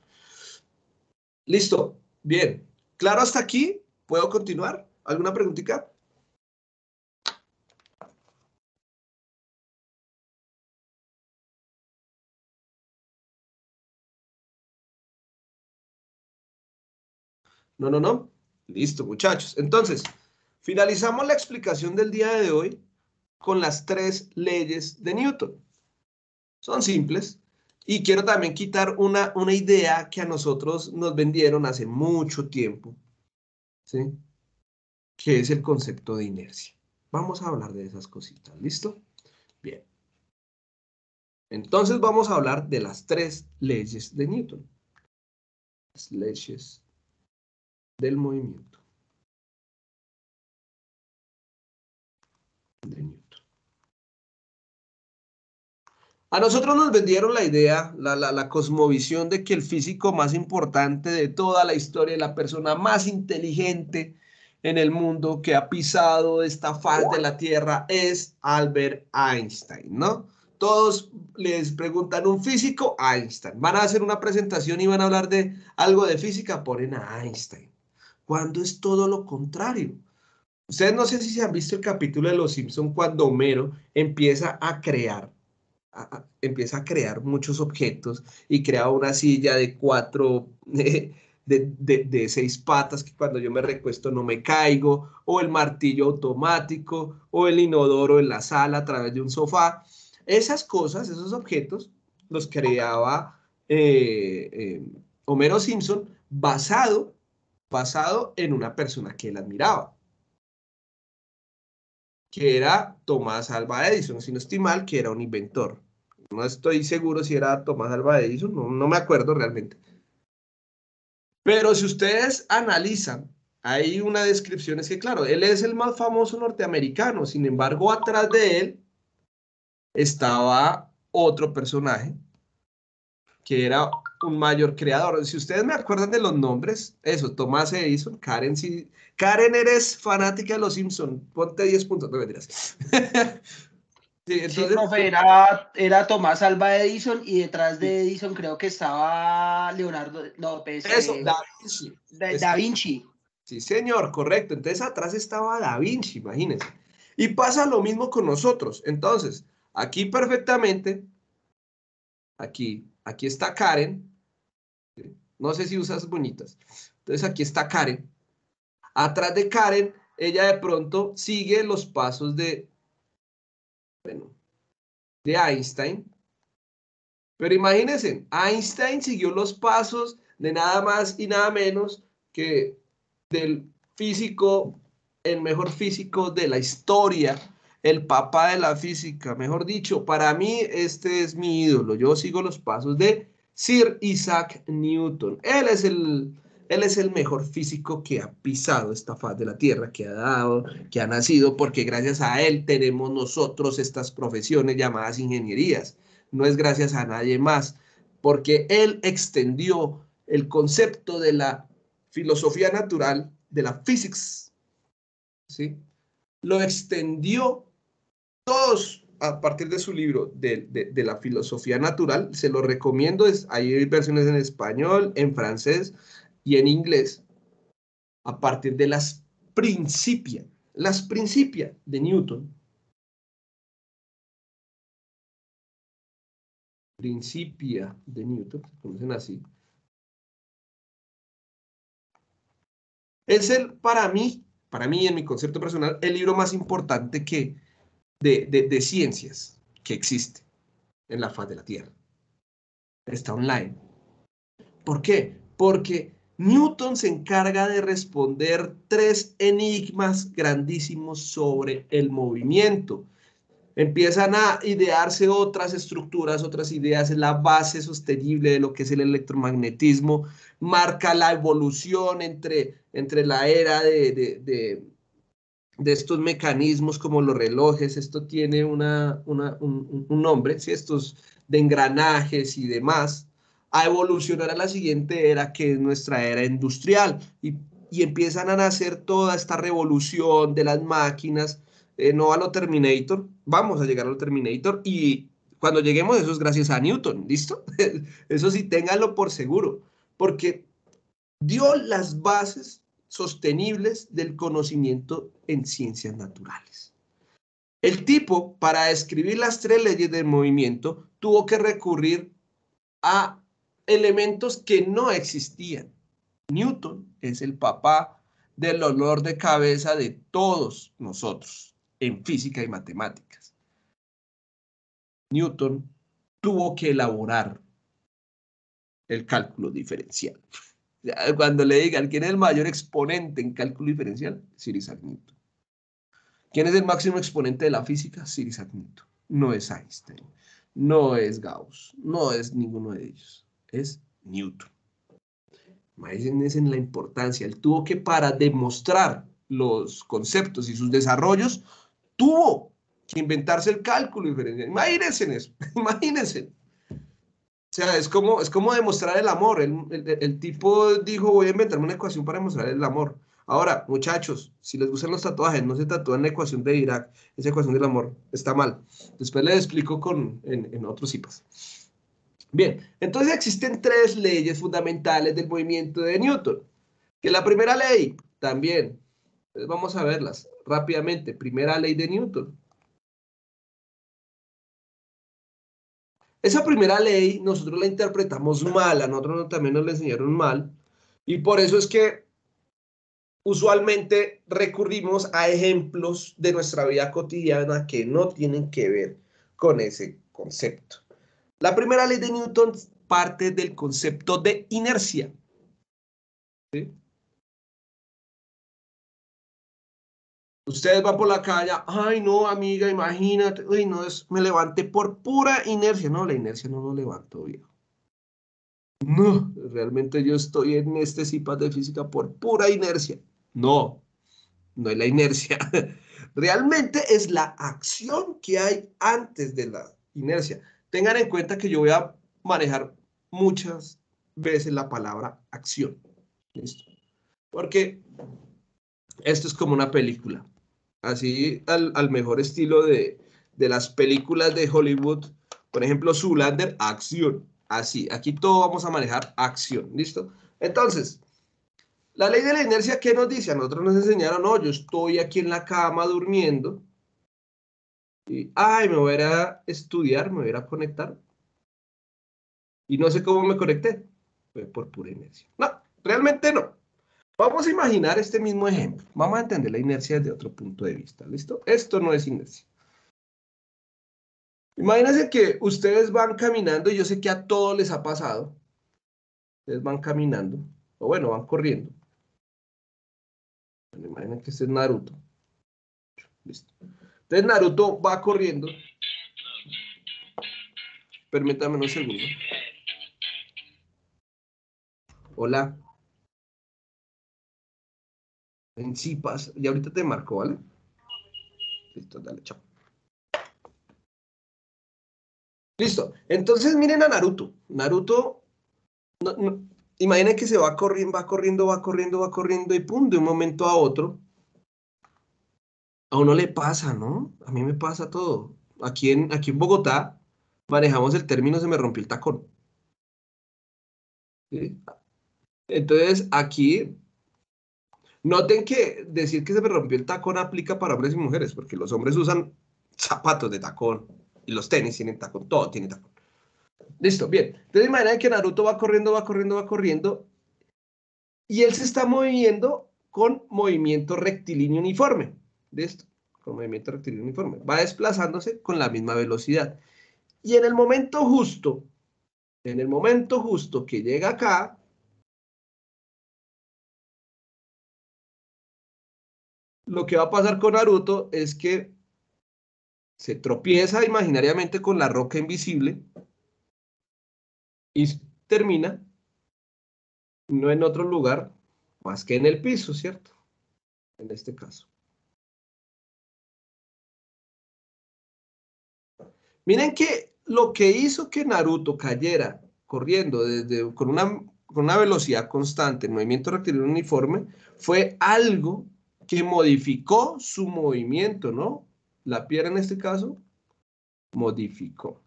Listo, bien. ¿Claro hasta aquí? ¿Puedo continuar? ¿Alguna preguntita? No, no, no. Listo, muchachos. Entonces, finalizamos la explicación del día de hoy con las tres leyes de Newton. Son simples. Y quiero también quitar una, una idea que a nosotros nos vendieron hace mucho tiempo, ¿sí? que es el concepto de inercia. Vamos a hablar de esas cositas, ¿listo? Bien. Entonces vamos a hablar de las tres leyes de Newton. Las leyes del movimiento. De Newton. A nosotros nos vendieron la idea, la, cosmovisión de que el físico más importante de toda la historia, la persona más inteligente en el mundo que ha pisado esta faz de la Tierra es Albert Einstein, ¿no? Todos les preguntan un físico, Einstein. Van a hacer una presentación y van a hablar de algo de física, ponen a Einstein. Cuando es todo lo contrario. Ustedes no sé si se han visto el capítulo de Los Simpson cuando Homero empieza a crear empieza a crear muchos objetos y crea una silla de cuatro, de, de, de, seis patas que cuando yo me recuesto no me caigo, o el martillo automático, o el inodoro en la sala a través de un sofá. Esas cosas, esos objetos, los creaba eh, eh, Homero Simpson basado, basado en una persona que él admiraba que era Tomás Alva Edison, si no estoy mal, que era un inventor. No estoy seguro si era Tomás Alva Edison, no, no me acuerdo realmente. Pero si ustedes analizan, hay una descripción, es que claro, él es el más famoso norteamericano, sin embargo, atrás de él estaba otro personaje que era un mayor creador. Si ustedes me acuerdan de los nombres, eso, Tomás Edison, Karen, si, Karen eres fanática de los Simpson, ponte 10 puntos, no me dirás. sí, entonces, profe, era, era, Tomás Alba Edison y detrás de Edison creo que estaba Leonardo López. Eso, eh, Da Vinci. Da, da Vinci. Sí, señor, correcto. Entonces atrás estaba Da Vinci, imagínense. Y pasa lo mismo con nosotros. Entonces, aquí perfectamente, aquí Aquí está Karen. No sé si usas bonitas. Entonces aquí está Karen. Atrás de Karen, ella de pronto sigue los pasos de, bueno, de Einstein. Pero imagínense, Einstein siguió los pasos de nada más y nada menos que del físico, el mejor físico de la historia, el papá de la física, mejor dicho, para mí este es mi ídolo. Yo sigo los pasos de Sir Isaac Newton. Él es el, él es el mejor físico que ha pisado esta faz de la Tierra, que ha dado, que ha nacido, porque gracias a él tenemos nosotros estas profesiones llamadas ingenierías. No es gracias a nadie más, porque él extendió el concepto de la filosofía natural, de la physics, ¿sí? Lo extendió todos a partir de su libro de, de, la filosofía natural, se lo recomiendo, hay versiones en español, en francés y en inglés, a partir de las principia, las principia de Newton. Principia de Newton, se conocen así. Es el, para mí, para mí, en mi concepto personal, el libro más importante que, de, ciencias que existe en la faz de la Tierra. Está online. ¿Por qué? Porque Newton se encarga de responder tres enigmas grandísimos sobre el movimiento. Empiezan a idearse otras estructuras, otras ideas, la base sostenible de lo que es el electromagnetismo, marca la evolución entre, entre la era de, de estos mecanismos como los relojes, esto tiene una, un, nombre, ¿sí? estos de engranajes y demás, a evolucionar a la siguiente era que es nuestra era industrial y, empiezan a nacer toda esta revolución de las máquinas, eh, no a lo Terminator, vamos a llegar a lo Terminator y cuando lleguemos eso es gracias a Newton, ¿listo? eso sí, ténganlo por seguro, porque dio las bases sostenibles del conocimiento en ciencias naturales. El tipo, para describir las tres leyes del movimiento, tuvo que recurrir a elementos que no existían. Newton es el papá del olor de cabeza de todos nosotros en física y matemáticas. Newton tuvo que elaborar el cálculo diferencial. Cuando le digan quién es el mayor exponente en cálculo diferencial, Sir Isaac Newton. ¿Quién es el máximo exponente de la física? Sir Isaac Newton. No es Einstein, no es Gauss, no es ninguno de ellos. Es Newton. Imagínense en la importancia. Él tuvo que, para demostrar los conceptos y sus desarrollos, tuvo que inventarse el cálculo diferencial. Imagínense en eso, imagínense. O sea, es como, es como demostrar el amor. El, tipo dijo, voy a inventarme una ecuación para demostrar el amor. Ahora, muchachos, si les gustan los tatuajes, no se tatúan la ecuación de Irak, esa ecuación del amor, está mal. Después les explico con, en, en otros IPAs. Bien, entonces existen tres leyes fundamentales del movimiento de Newton. Que la primera ley, también, vamos a verlas rápidamente. Primera ley de Newton. Esa primera ley nosotros la interpretamos mal, a nosotros también nos la enseñaron mal, y por eso es que usualmente recurrimos a ejemplos de nuestra vida cotidiana que no tienen que ver con ese concepto. La primera ley de Newton parte del concepto de inercia. Ustedes van por la calle, ay no, amiga, imagínate, uy, no, es, me levanté por pura inercia. No, la inercia no lo levanto, viejo. No, realmente yo estoy en este CIPAS de física por pura inercia. No, no es la inercia. Realmente es la acción que hay antes de la inercia. Tengan en cuenta que yo voy a manejar muchas veces la palabra acción. ¿Listo? Porque esto es como una película así al, mejor estilo de, las películas de Hollywood. Por ejemplo, Zulander, acción. Así, aquí todo vamos a manejar acción, ¿listo? Entonces, la ley de la inercia, ¿qué nos dice? A nosotros nos enseñaron, no, yo estoy aquí en la cama durmiendo y, ay, me voy a estudiar, me voy a ir a conectar. Y no sé cómo me conecté. Fue por pura inercia. No, realmente no. Vamos a imaginar este mismo ejemplo. Vamos a entender la inercia desde otro punto de vista. ¿Listo? Esto no es inercia. Imagínense que ustedes van caminando y yo sé que a todos les ha pasado. Ustedes van caminando, o bueno, van corriendo. imaginen que este es Naruto. Listo. Entonces Naruto va corriendo. Permítame un segundo. Hola en Zipas. Y ahorita te marco, ¿vale? Listo, dale, chao. Listo. Entonces miren a Naruto. Naruto, imaginen que se va corriendo, va corriendo, va corriendo, va corriendo y pum, de un momento a otro. A uno le pasa, ¿no? A mí me pasa todo. Aquí en, aquí en Bogotá manejamos el término se me rompió el tacón. Entonces aquí Noten que decir que se me rompió el tacón aplica para hombres y mujeres, porque los hombres usan zapatos de tacón y los tenis tienen tacón, todo tiene tacón. Listo, bien. Entonces imaginen que Naruto va corriendo, va corriendo, va corriendo y él se está moviendo con movimiento rectilíneo uniforme. Listo, con movimiento rectilíneo uniforme. Va desplazándose con la misma velocidad. Y en el momento justo, en el momento justo que llega acá, lo que va a pasar con Naruto es que se tropieza imaginariamente con la roca invisible y termina no en otro lugar más que en el piso, ¿cierto? En este caso. Miren que lo que hizo que Naruto cayera corriendo desde, con, una, con una velocidad constante, en movimiento rectilíneo uniforme, fue algo que modificó su movimiento, ¿no? La piedra en este caso modificó.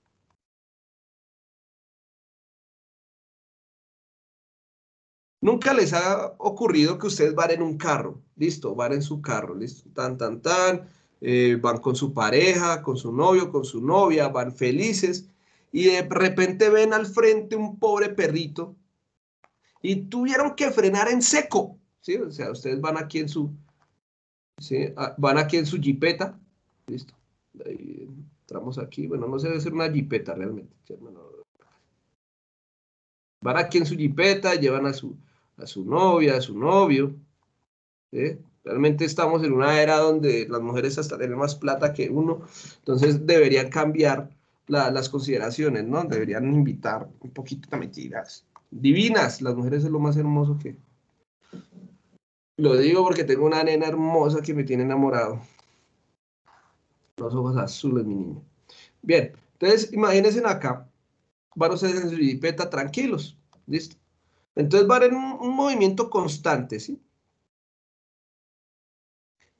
Nunca les ha ocurrido que ustedes van en un carro, listo, van en su carro, listo, tan, tan, tan, eh, van con su pareja, con su novio, con su novia, van felices y de repente ven al frente un pobre perrito y tuvieron que frenar en seco ¿sí? O sea, ustedes van aquí en su, ¿sí? Ah, van aquí en su jipeta, listo. Entramos aquí, bueno, no se debe ser una jipeta realmente. Van aquí en su jipeta, llevan a su, a su novia, a su novio. Realmente estamos en una era donde las mujeres hasta tienen más plata que uno, entonces deberían cambiar las consideraciones, ¿no? Deberían invitar un poquito de mentiras. Divinas, las mujeres es lo más hermoso que... Lo digo porque tengo una nena hermosa que me tiene enamorado. Los ojos azules, mi niña. Bien, entonces imagínense acá, van ustedes en su jipeta tranquilos, ¿listo? Entonces van en un movimiento constante, ¿sí?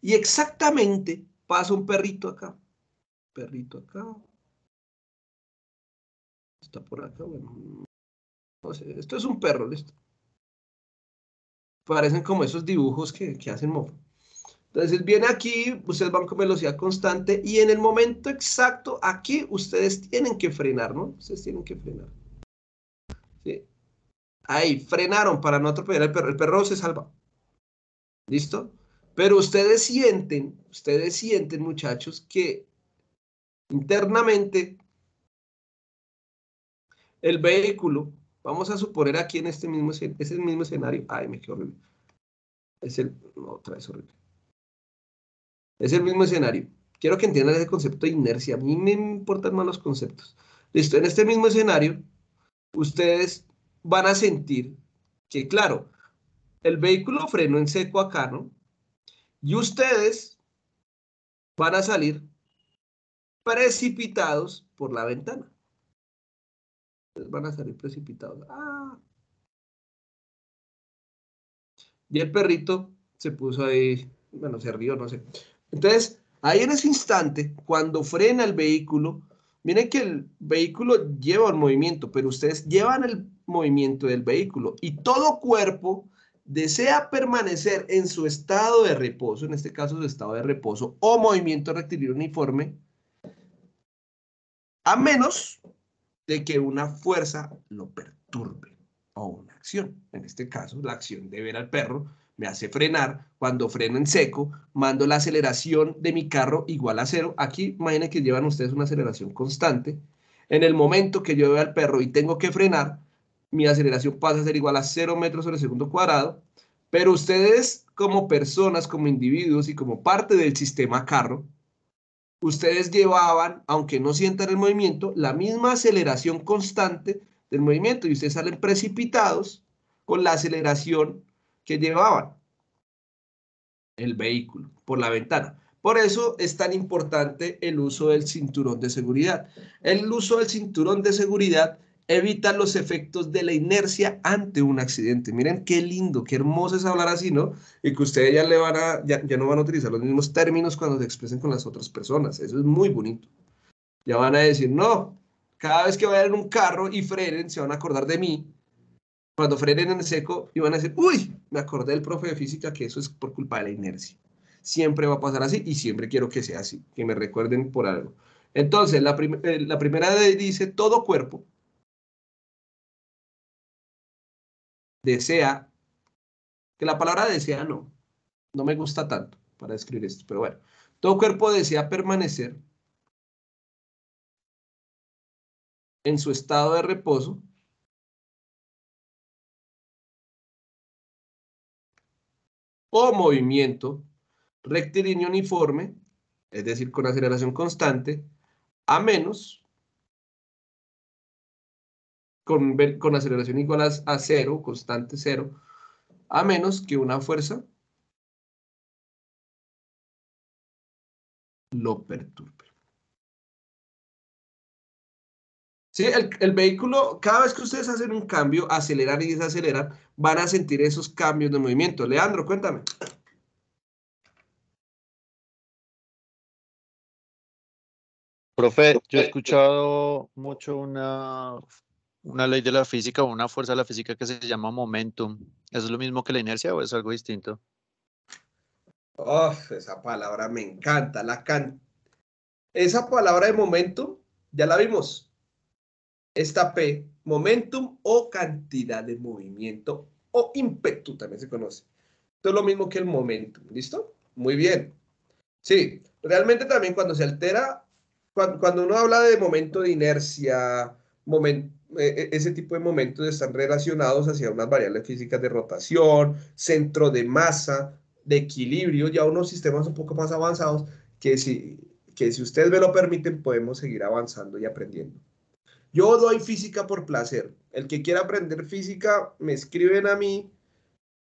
Y exactamente pasa un perrito acá. Perrito acá. Está por acá, bueno. Esto es un perro, listo. Parecen como esos dibujos que, que hacen mofo. Entonces viene aquí, ustedes van con velocidad constante y en el momento exacto, aquí ustedes tienen que frenar, ¿no? Ustedes tienen que frenar. ¿Sí? Ahí, frenaron para no atropellar al perro. El perro se salva. ¿Listo? Pero ustedes sienten, ustedes sienten, muchachos, que internamente el vehículo, vamos a suponer aquí en este mismo, es el mismo escenario, ay, me quedó horrible. Es el, no, otra vez horrible. Es el mismo escenario. Quiero que entiendan ese concepto de inercia. A mí me importan más los conceptos. Listo, en este mismo escenario, ustedes van a sentir que, claro, el vehículo frenó en seco acá, ¿no? Y ustedes van a salir precipitados por la ventana. Van a salir precipitados. Ah. Y el perrito se puso ahí, bueno, se rió, no sé. Entonces, ahí en ese instante, cuando frena el vehículo, miren que el vehículo lleva el movimiento, pero ustedes llevan el movimiento del vehículo y todo cuerpo desea permanecer en su estado de reposo, en este caso su estado de reposo o movimiento rectilíneo uniforme, a menos de que una fuerza lo perturbe o una acción. En este caso, la acción de ver al perro me hace frenar. Cuando freno en seco, mando la aceleración de mi carro igual a cero. Aquí imaginen que llevan ustedes una aceleración constante. En el momento que yo veo al perro y tengo que frenar, mi aceleración pasa a ser igual a 0 metros sobre segundo cuadrado, pero ustedes como personas, como individuos y como parte del sistema carro, ustedes llevaban, aunque no sientan el movimiento, la misma aceleración constante del movimiento y ustedes salen precipitados con la aceleración que llevaban el vehículo por la ventana. Por eso es tan importante el uso del cinturón de seguridad. El uso del cinturón de seguridad evita los efectos de la inercia ante un accidente. Miren qué lindo, qué hermoso es hablar así, ¿no? Y que ustedes ya, le van a, ya, no van a utilizar los mismos términos cuando se expresen con las otras personas. Eso es muy bonito. Ya van a decir, no, cada vez que vayan en un carro y frenen, se van a acordar de mí. Cuando frenen en seco y van a decir, uy, me acordé del profe de física que eso es por culpa de la inercia. Siempre va a pasar así y siempre quiero que sea así, que me recuerden por algo. Entonces, la, eh, la primera dice, todo cuerpo desea, que la palabra desea no, no me gusta tanto para escribir esto, pero bueno, todo cuerpo desea permanecer en su estado de reposo o movimiento rectilíneo uniforme, es decir, con aceleración constante, a menos con, con aceleración igual a, cero, constante cero, a menos que una fuerza lo perturbe. Sí, el, el, vehículo, cada vez que ustedes hacen un cambio, aceleran y desaceleran, van a sentir esos cambios de movimiento. Leandro, cuéntame. Profe, yo he escuchado mucho una una ley de la física o una fuerza de la física que se llama momentum. ¿Eso es lo mismo que la inercia o es algo distinto? Oh, esa palabra me encanta. La can... Esa palabra de momentum, ya la vimos. Esta P, momentum o cantidad de movimiento o ímpetu también se conoce. Esto es lo mismo que el momento, ¿listo? Muy bien. Sí, realmente también cuando se altera, cuando, uno habla de momento de inercia, e, e, ese tipo de momentos están relacionados hacia unas variables físicas de rotación, centro de masa, de equilibrio, ya unos sistemas un poco más avanzados que si, que si ustedes me lo permiten podemos seguir avanzando y aprendiendo. Yo doy física por placer. El que quiera aprender física, me escriben a mí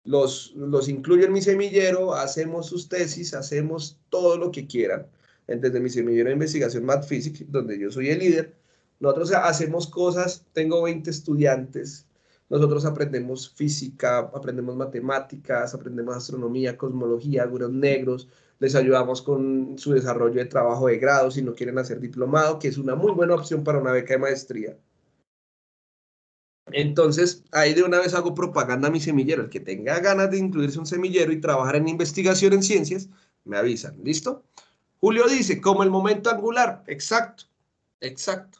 los, los incluyo en mi semillero, hacemos sus tesis, hacemos todo lo que quieran. Desde mi semillero de investigación Math Physics, donde yo soy el líder, nosotros hacemos cosas, tengo 20 estudiantes, nosotros aprendemos física, aprendemos matemáticas, aprendemos astronomía, cosmología, agujeros negros, les ayudamos con su desarrollo de trabajo de grado si no quieren hacer diplomado, que es una muy buena opción para una beca de maestría. Entonces, ahí de una vez hago propaganda a mi semillero. El que tenga ganas de incluirse un semillero y trabajar en investigación en ciencias, me avisan. ¿Listo? Julio dice, como el momento angular. Exacto, exacto.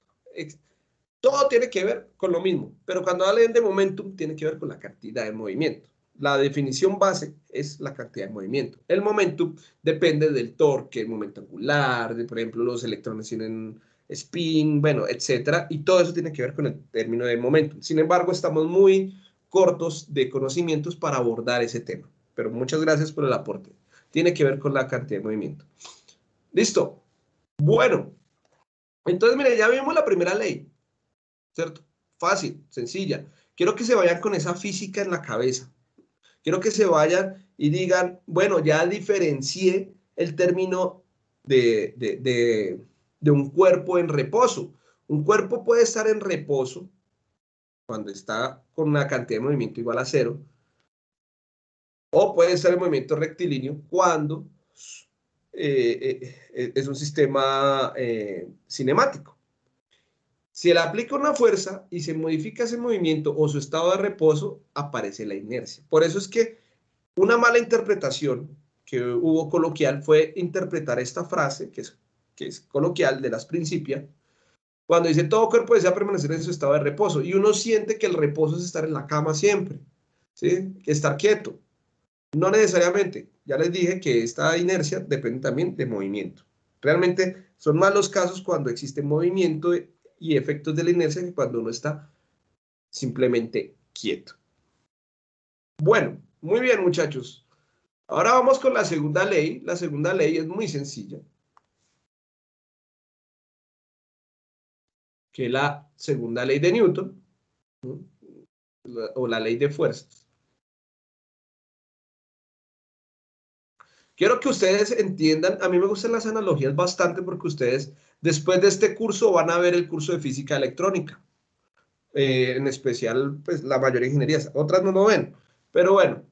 Todo tiene que ver con lo mismo, pero cuando hablan de momentum, tiene que ver con la cantidad de movimiento. La definición base es la cantidad de movimiento. El momentum depende del torque, el momento angular, de, por ejemplo, los electrones tienen spin, bueno, etcétera, y todo eso tiene que ver con el término de momento. Sin embargo, estamos muy cortos de conocimientos para abordar ese tema, pero muchas gracias por el aporte. Tiene que ver con la cantidad de movimiento. Listo. Bueno, entonces, mire, ya vimos la primera ley, ¿cierto? Fácil, sencilla. Quiero que se vayan con esa física en la cabeza. Quiero que se vayan y digan, bueno, ya diferencié el término de, de de un cuerpo en reposo. Un cuerpo puede estar en reposo cuando está con una cantidad de movimiento igual a cero, o puede estar en movimiento rectilíneo cuando eh, eh, es un sistema eh, cinemático. Si él aplica una fuerza y se modifica ese movimiento o su estado de reposo, aparece la inercia. Por eso es que una mala interpretación que hubo coloquial fue interpretar esta frase, que es que es coloquial, de las principias, cuando dice todo cuerpo desea permanecer en su estado de reposo y uno siente que el reposo es estar en la cama siempre, ¿sí? estar quieto. No necesariamente, ya les dije que esta inercia depende también de movimiento. Realmente son más los casos cuando existe movimiento y efectos de la inercia que cuando uno está simplemente quieto. Bueno, muy bien muchachos. Ahora vamos con la segunda ley. La segunda ley es muy sencilla. que la segunda ley de Newton, o la ley de fuerzas. Quiero que ustedes entiendan, a mí me gustan las analogías bastante porque ustedes después de este curso van a ver el curso de física electrónica, eh, en especial pues la mayoría de ingenierías, otras no lo ven, pero bueno,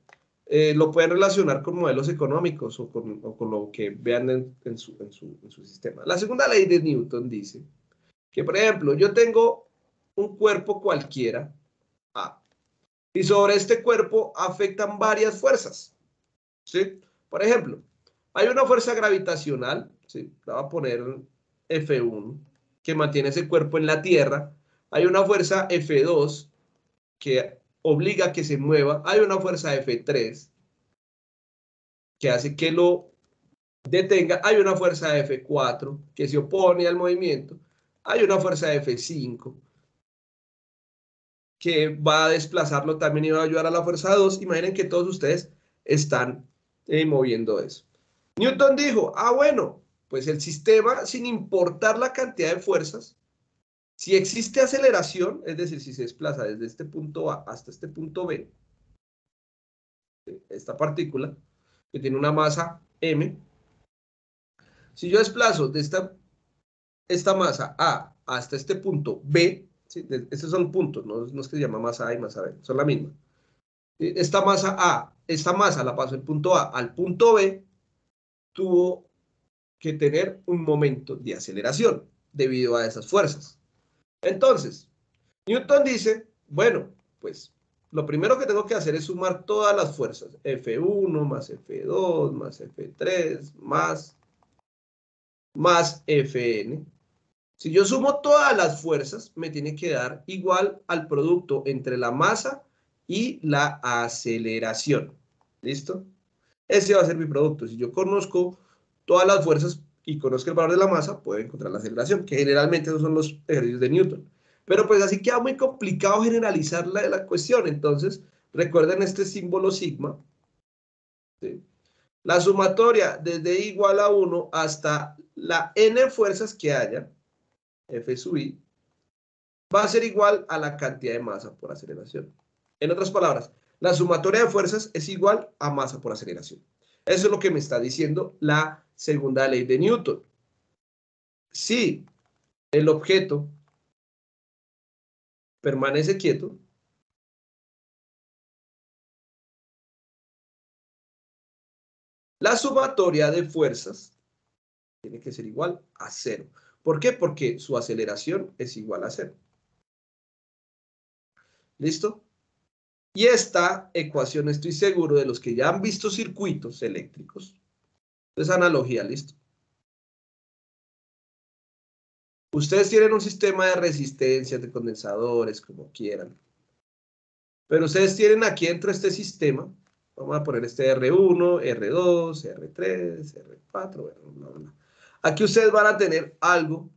eh, lo pueden relacionar con modelos económicos o con, lo que vean en, su, en su sistema. La segunda ley de Newton dice que, por ejemplo, yo tengo un cuerpo cualquiera, A, y sobre este cuerpo afectan varias fuerzas, ¿sí? Por ejemplo, hay una fuerza gravitacional, ¿sí? La voy a poner F1, que mantiene ese cuerpo en la Tierra. Hay una fuerza F2 que obliga a que se mueva. Hay una fuerza F3 que hace que lo detenga. Hay una fuerza F4 que se opone al movimiento hay una fuerza F5 que va a desplazarlo también y va a ayudar a la fuerza 2. Imaginen que todos ustedes están moviendo eso. Newton dijo, ah, bueno, pues el sistema, sin importar la cantidad de fuerzas, si existe aceleración, es decir, si se desplaza desde este punto A hasta este punto B, esta partícula, que tiene una masa m, si yo desplazo de esta esta masa A hasta este punto B, estos son puntos, no, es que se llama masa A y masa B, son la misma. Esta masa A, esta masa la pasó del punto A al punto B, tuvo que tener un momento de aceleración debido a esas fuerzas. Entonces, Newton dice, bueno, pues lo primero que tengo que hacer es sumar todas las fuerzas, F1 más F2 más F3 más, más Fn, si yo sumo todas las fuerzas, me tiene que dar igual al producto entre la masa y la aceleración. ¿Listo? ese va a ser mi producto. Si yo conozco todas las fuerzas y conozco el valor de la masa, puedo encontrar la aceleración, que generalmente esos son los ejercicios de Newton. Pero pues así queda muy complicado generalizar la, la cuestión. Entonces, recuerden este símbolo sigma. La sumatoria desde igual a 1 hasta la n fuerzas que haya, F sub i, va a ser igual a la cantidad de masa por aceleración. En otras palabras, la sumatoria de fuerzas es igual a masa por aceleración. Eso es lo que me está diciendo la segunda ley de Newton. Si el objeto permanece quieto, la sumatoria de fuerzas tiene que ser igual a cero. ¿Por qué? Porque su aceleración es igual a cero. ¿Listo? Y esta ecuación estoy seguro de los que ya han visto circuitos eléctricos. Es analogía, ¿listo? Ustedes tienen un sistema de resistencias, de condensadores, como quieran. Pero ustedes tienen aquí dentro de este sistema, vamos a poner este R1, R2, R3, R4, bueno, Aquí ustedes van a tener algo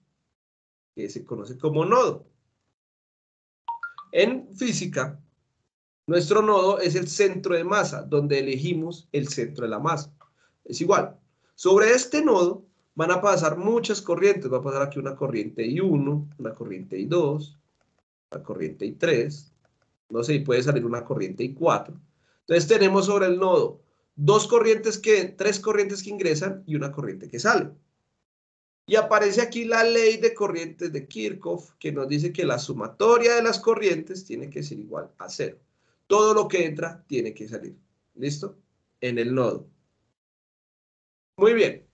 que se conoce como nodo. En física, nuestro nodo es el centro de masa, donde elegimos el centro de la masa. Es igual. Sobre este nodo van a pasar muchas corrientes. Va a pasar aquí una corriente I1, una corriente I2, una corriente I3, no sé, y puede salir una corriente I4. Entonces tenemos sobre el nodo dos corrientes que, tres corrientes que ingresan y una corriente que sale. Y aparece aquí la ley de corrientes de Kirchhoff, que nos dice que la sumatoria de las corrientes tiene que ser igual a cero. Todo lo que entra tiene que salir. ¿Listo? En el nodo. Muy bien.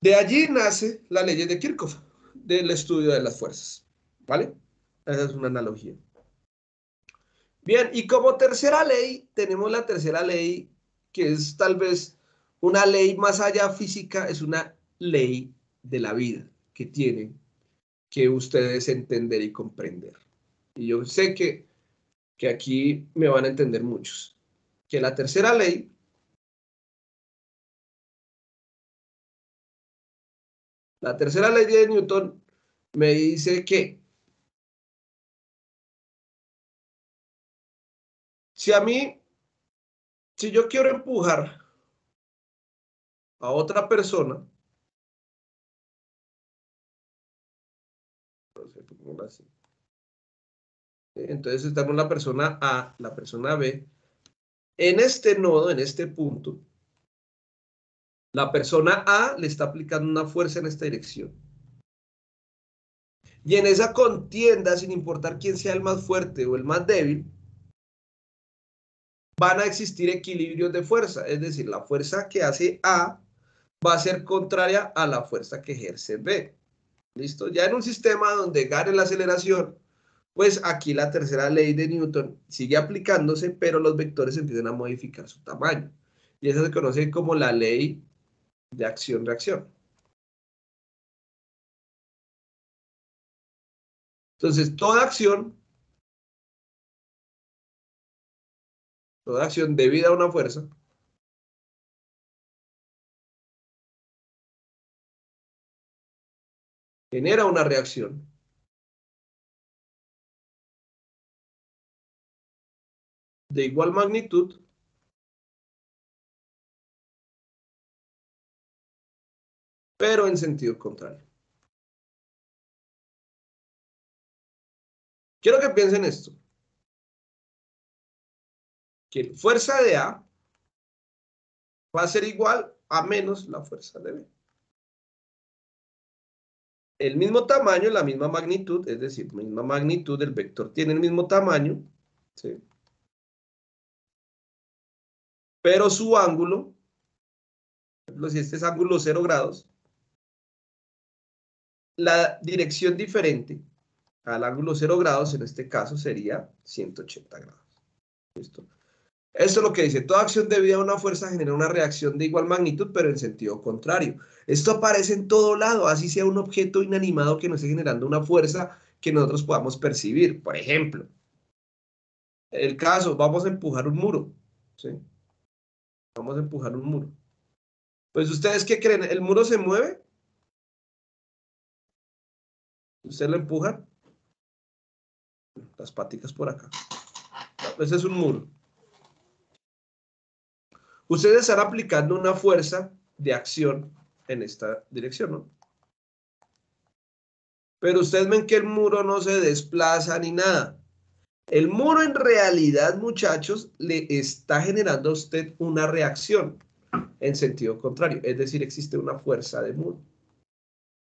De allí nace la ley de Kirchhoff, del estudio de las fuerzas. ¿Vale? Esa es una analogía. Bien, y como tercera ley, tenemos la tercera ley, que es tal vez una ley más allá física es una ley de la vida que tienen que ustedes entender y comprender. Y yo sé que, que aquí me van a entender muchos. Que la tercera ley La tercera ley de Newton me dice que si a mí, si yo quiero empujar a otra persona, entonces estamos la persona A, la persona B, en este nodo, en este punto, la persona A le está aplicando una fuerza en esta dirección. Y en esa contienda, sin importar quién sea el más fuerte o el más débil, van a existir equilibrios de fuerza. Es decir, la fuerza que hace A va a ser contraria a la fuerza que ejerce B. ¿Listo? Ya en un sistema donde gane la aceleración, pues aquí la tercera ley de Newton sigue aplicándose, pero los vectores empiezan a modificar su tamaño. Y eso se conoce como la ley de acción-reacción. Entonces, toda acción, toda acción debida a una fuerza, genera una reacción. De igual magnitud pero en sentido contrario. Quiero que piensen esto. Que fuerza de A va a ser igual a menos la fuerza de B el mismo tamaño, la misma magnitud, es decir, misma magnitud, el vector tiene el mismo tamaño, ¿sí? Pero su ángulo, si este es ángulo 0 grados, la dirección diferente al ángulo 0 grados, en este caso, sería 180 grados. ¿Listo? Esto es lo que dice, toda acción debida a una fuerza genera una reacción de igual magnitud, pero en sentido contrario. Esto aparece en todo lado, así sea un objeto inanimado que no esté generando una fuerza que nosotros podamos percibir. Por ejemplo, el caso, vamos a empujar un muro. ¿sí? Vamos a empujar un muro. Pues ustedes qué creen, ¿el muro se mueve? ¿Ustedes lo empujan? Las paticas por acá. Ese es un muro. Ustedes están aplicando una fuerza de acción en esta dirección, ¿no? Pero ustedes ven que el muro no se desplaza ni nada. El muro en realidad, muchachos, le está generando a usted una reacción en sentido contrario. Es decir, existe una fuerza de muro.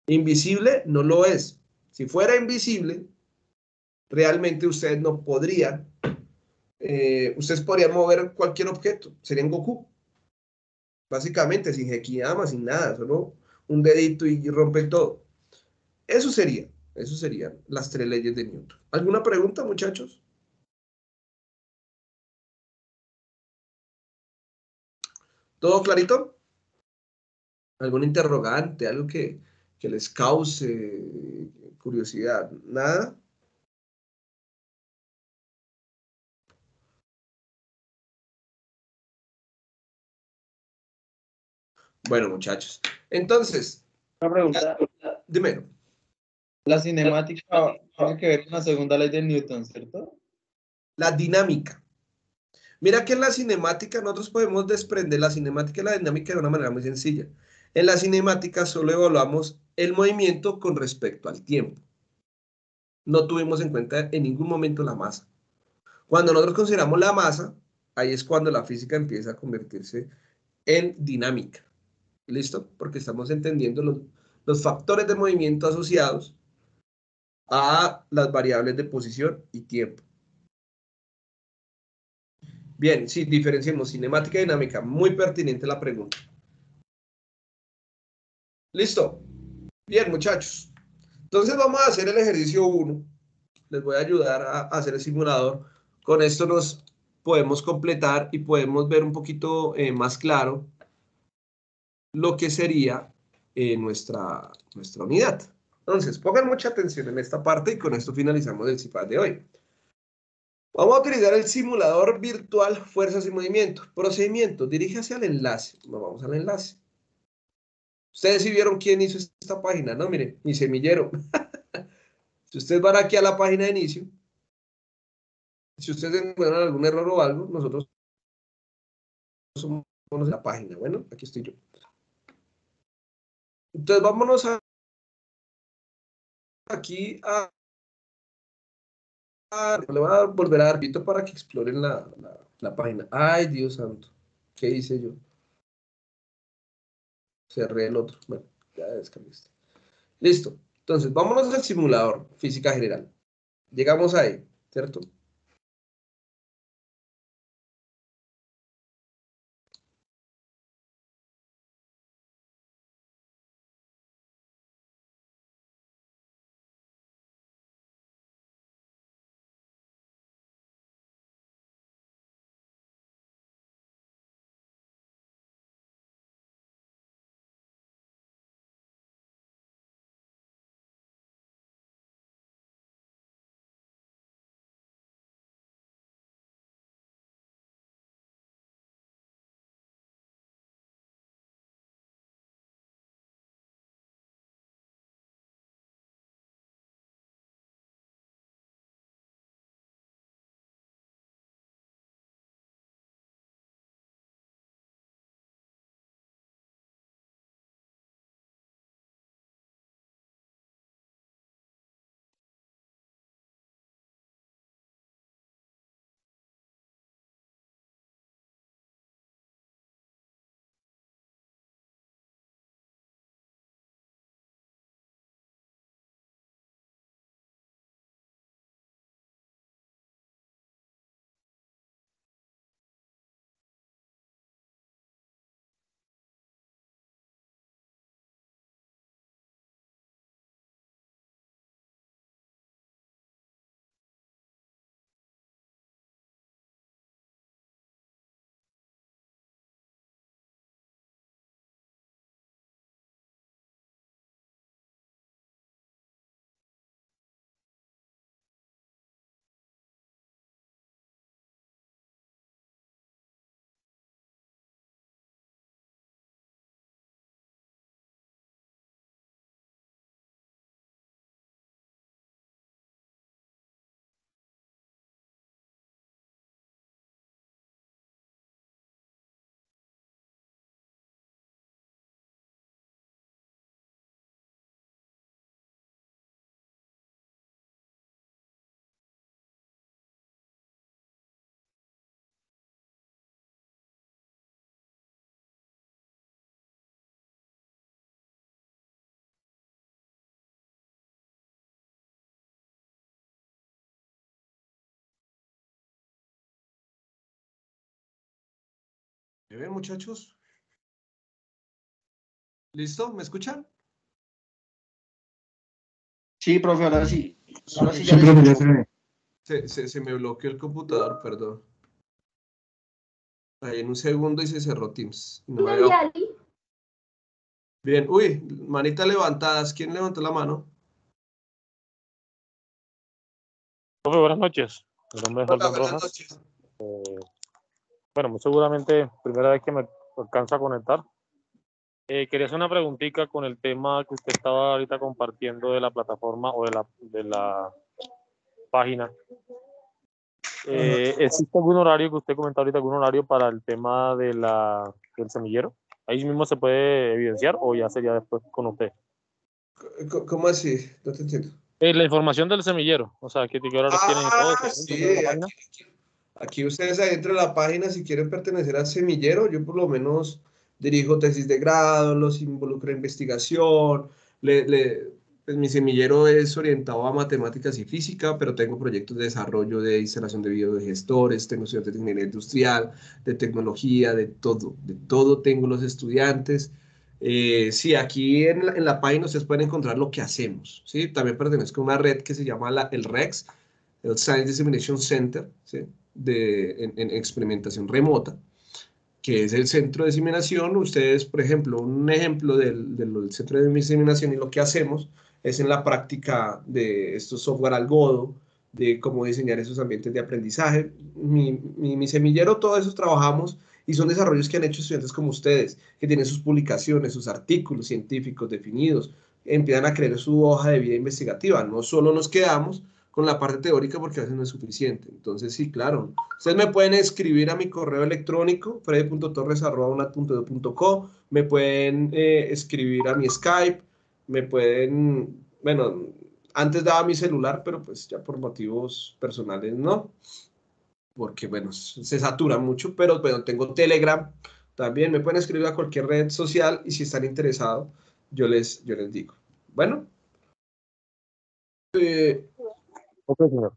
Invisible no lo es. Si fuera invisible, realmente ustedes no podrían, eh, ustedes podrían mover cualquier objeto. Serían Goku. Básicamente, sin Hekiyama, sin nada, solo un dedito y rompe todo. Eso sería, eso serían las tres leyes de Newton. ¿Alguna pregunta, muchachos? ¿Todo clarito? ¿Algún interrogante? ¿Algo que, que les cause curiosidad? ¿Nada? Bueno, muchachos. Entonces. Una pregunta. Dime. La cinemática tiene que ver con la segunda ley de Newton, ¿cierto? La dinámica. Mira que en la cinemática nosotros podemos desprender la cinemática y la dinámica de una manera muy sencilla. En la cinemática solo evaluamos el movimiento con respecto al tiempo. No tuvimos en cuenta en ningún momento la masa. Cuando nosotros consideramos la masa, ahí es cuando la física empieza a convertirse en dinámica. ¿Listo? Porque estamos entendiendo los, los factores de movimiento asociados a las variables de posición y tiempo. Bien, sí, diferenciemos cinemática y dinámica. Muy pertinente la pregunta. ¿Listo? Bien, muchachos. Entonces vamos a hacer el ejercicio 1. Les voy a ayudar a hacer el simulador. Con esto nos podemos completar y podemos ver un poquito eh, más claro lo que sería eh, nuestra, nuestra unidad. Entonces, pongan mucha atención en esta parte y con esto finalizamos el CIPAD de hoy. Vamos a utilizar el simulador virtual Fuerzas y Movimientos. Procedimiento, dirige hacia el enlace. Nos vamos al enlace. Ustedes sí vieron quién hizo esta página, ¿no? Miren, mi semillero. si ustedes van aquí a la página de inicio, si ustedes encuentran algún error o algo, nosotros somos la página. Bueno, aquí estoy yo. Entonces vámonos aquí a, Le voy a volver a dar pito para que exploren la, la, página. Ay, Dios santo. ¿Qué hice yo? Cerré el otro. Bueno, ya descargué este. Listo. Entonces, vámonos al simulador física general. Llegamos ahí, ¿cierto? ¿Me ven, muchachos? ¿Listo? ¿Me escuchan? Sí, profe, ahora sí. Ahora sí, Sí, ya les profe, ya se ve. Se, se, se me bloqueó el computador, perdón. Ahí en un segundo y se cerró Teams. No. Bien, uy, manita levantadas. ¿Quién levantó la mano? Profe, buenas noches. Mi nombre es Hola, buenas noches. Eh, bueno, muy seguramente primera vez que me alcanza a conectar. Eh, quería hacer una preguntita con el tema que usted estaba ahorita compartiendo de la plataforma o de la, de la página. Eh, ¿Existe algún horario que usted comentó ahorita, algún horario para el tema de la, del semillero? Ahí mismo se puede evidenciar o ya sería después con usted. ¿Cómo así? No te entiendo. Eh, la información del semillero, o sea, ¿qué, qué horarios tienen y todo? Ah, ¿se sí, aquí, página? Aquí ustedes adentro de la página, si quieren pertenecer al semillero, yo por lo menos dirijo tesis de grado, los involucro en investigación, le, le- pues mi semillero es orientado a matemáticas y física, pero tengo proyectos de desarrollo de instalación de videogestores, tengo estudiantes de ingeniería industrial, de tecnología, de todo, de todo tengo los estudiantes. Eh, sí, aquí en la, en la página ustedes pueden encontrar lo que hacemos, ¿sí? También pertenezco a una red que se llama la, el REX, el Science Dissemination Center, ¿sí? De, en, en experimentación remota, que es el centro de diseminación. Ustedes, por ejemplo, un ejemplo del, del centro de diseminación y lo que hacemos es en la práctica de estos software al godo, de cómo diseñar esos ambientes de aprendizaje. Mi, mi, mi semillero, todo eso trabajamos y son desarrollos que han hecho estudiantes como ustedes, que tienen sus publicaciones, sus artículos científicos definidos, empiezan a crear su hoja de vida investigativa. No solo nos quedamos con la parte teórica porque a veces no es suficiente. Entonces, sí, claro. Ustedes me pueden escribir a mi correo electrónico, freddy.torres.co, me pueden eh, escribir a mi Skype, me pueden, bueno, antes daba mi celular, pero pues ya por motivos personales no, porque bueno, se satura mucho, pero bueno, tengo Telegram, también me pueden escribir a cualquier red social y si están interesados, yo les, yo les digo. Bueno. Eh, Ok, señor.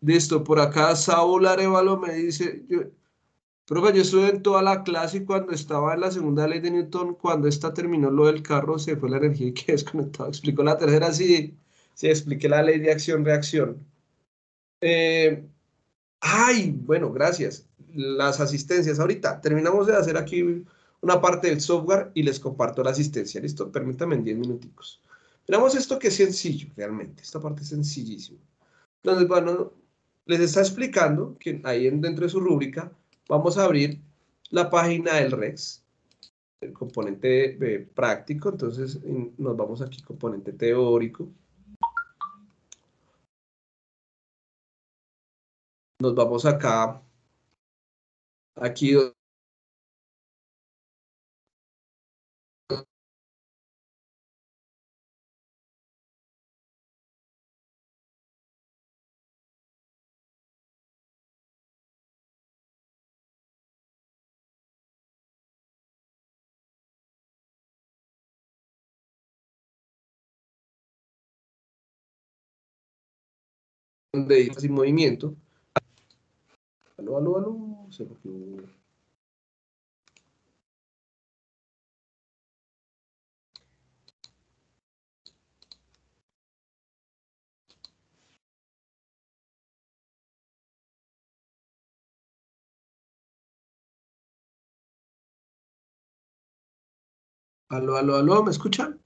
Listo, por acá Saúl Arevalo me dice, yo, profe, yo estuve en toda la clase y cuando estaba en la segunda ley de Newton, cuando esta terminó lo del carro, se fue la energía y quedé desconectado. Explicó la tercera, sí, sí, expliqué la ley de acción-reacción. Eh, ay, bueno, gracias. Las asistencias, ahorita terminamos de hacer aquí una parte del software y les comparto la asistencia. Listo, permítanme en 10 minuticos. Miramos esto que es sencillo, realmente. Esta parte es sencillísima. Entonces, bueno, les está explicando que ahí en- dentro de su rúbrica vamos a abrir la página del REX, el componente práctico. Entonces, en- nos vamos aquí, componente teórico. Nos vamos acá, aquí donde dice sin movimiento. Aló, aló, aló. Se. Aló, aló, aló, ¿me escuchan?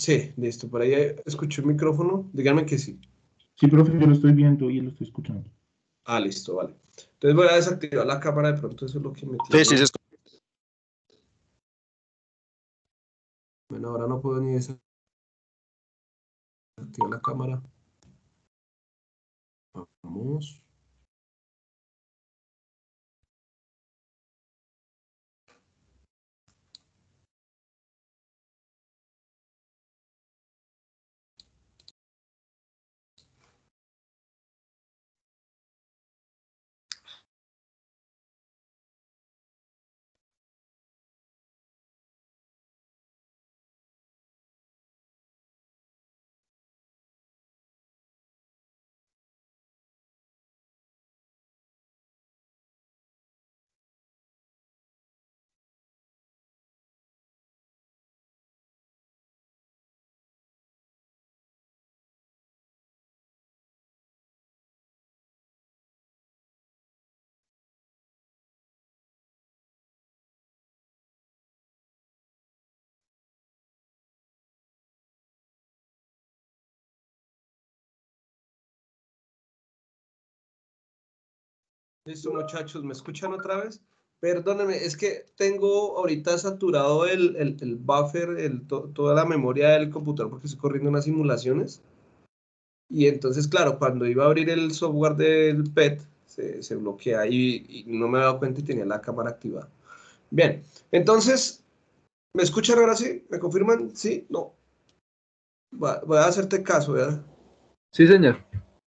Sí, listo, por ahí escuché un micrófono. Díganme que sí. Sí, profe, yo lo estoy viendo y lo estoy escuchando. Ah, listo, vale. Entonces voy a desactivar la cámara, de pronto eso es lo que me Sí, sí, tiene- se escucha. Bueno, ahora no puedo ni desactivar la cámara. Vamos. Listo, muchachos, ¿me escuchan otra vez? Perdónenme, es que tengo ahorita saturado el, el, buffer, el, toda la memoria del computador porque estoy corriendo unas simulaciones. Y entonces, claro, cuando iba a abrir el software del PET, se, se bloquea y, y, no me he dado cuenta y tenía la cámara activada. Bien, entonces, ¿me escuchan ahora sí? ¿Me confirman? ¿Sí? No. Voy a hacerte caso, ¿verdad? Sí, señor.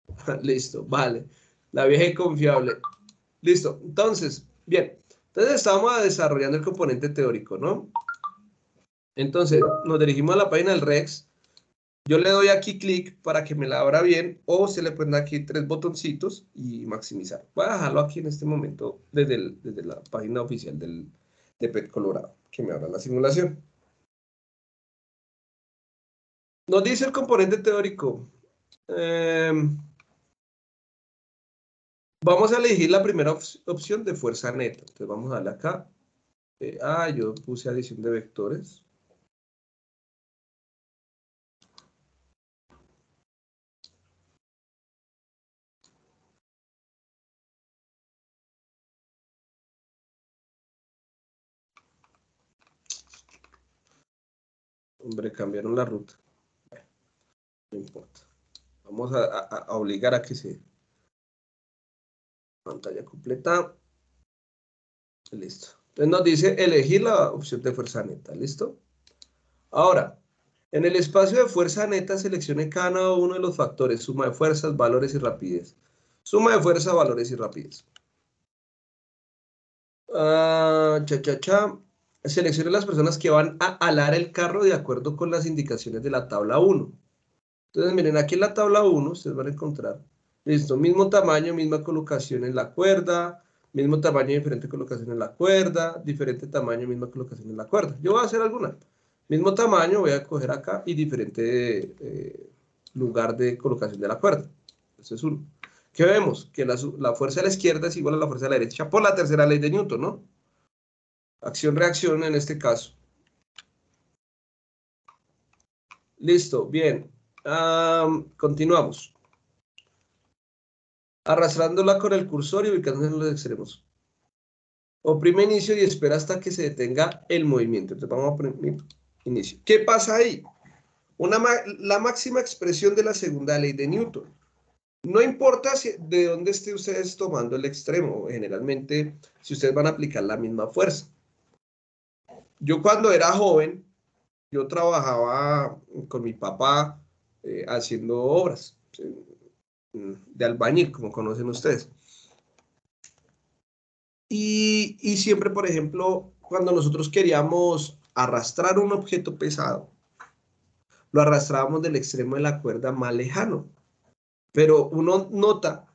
Listo, vale. La vieja y confiable. Listo. Entonces, bien. Entonces estábamos desarrollando el componente teórico, ¿no? Entonces, nos dirigimos a la página del Rex. Yo le doy aquí clic para que me la abra bien o se le ponen aquí tres botoncitos y maximizar. Voy a dejarlo aquí en este momento desde, la página oficial de PET Colorado, que me abra la simulación. Nos dice el componente teórico. Em, vamos a elegir la primera opción de fuerza neta. Entonces vamos a darle acá. Ah, yo puse adición de vectores. Hombre, cambiaron la ruta. No importa. Vamos a, obligar a que se... Pantalla completa. Listo. Entonces nos dice elegir la opción de fuerza neta. ¿Listo? Ahora, en el espacio de fuerza neta seleccione cada uno de los factores, suma de fuerzas, valores y rapidez. Suma de fuerza, valores y rapidez. Ah, cha, cha, cha. Seleccione las personas que van a alar el carro de acuerdo con las indicaciones de la tabla 1. Entonces, miren, aquí en la tabla 1 ustedes van a encontrar, listo, mismo tamaño, misma colocación en la cuerda, mismo tamaño, diferente colocación en la cuerda, diferente tamaño, misma colocación en la cuerda. Yo voy a hacer alguna. Mismo tamaño, voy a coger acá y diferente eh, lugar de colocación de la cuerda. Ese es uno. ¿Qué vemos? Que la, fuerza a la izquierda es igual a la fuerza a la derecha por la tercera ley de Newton, ¿no? Acción-reacción en este caso. Listo, bien continuamos. Arrastrándola con el cursor y ubicándola en los extremos. Oprime inicio y espera hasta que se detenga el movimiento. Entonces vamos a oprimir inicio. ¿Qué pasa ahí? La máxima expresión de la segunda ley de Newton. No importa de dónde esté ustedes tomando el extremo, generalmente si ustedes van a aplicar la misma fuerza. Yo cuando era joven, yo trabajaba con mi papá eh, haciendo obras de albañil, como conocen ustedes. Y, y, siempre, por ejemplo, cuando nosotros queríamos arrastrar un objeto pesado, lo arrastrábamos del extremo de la cuerda más lejano. Pero uno nota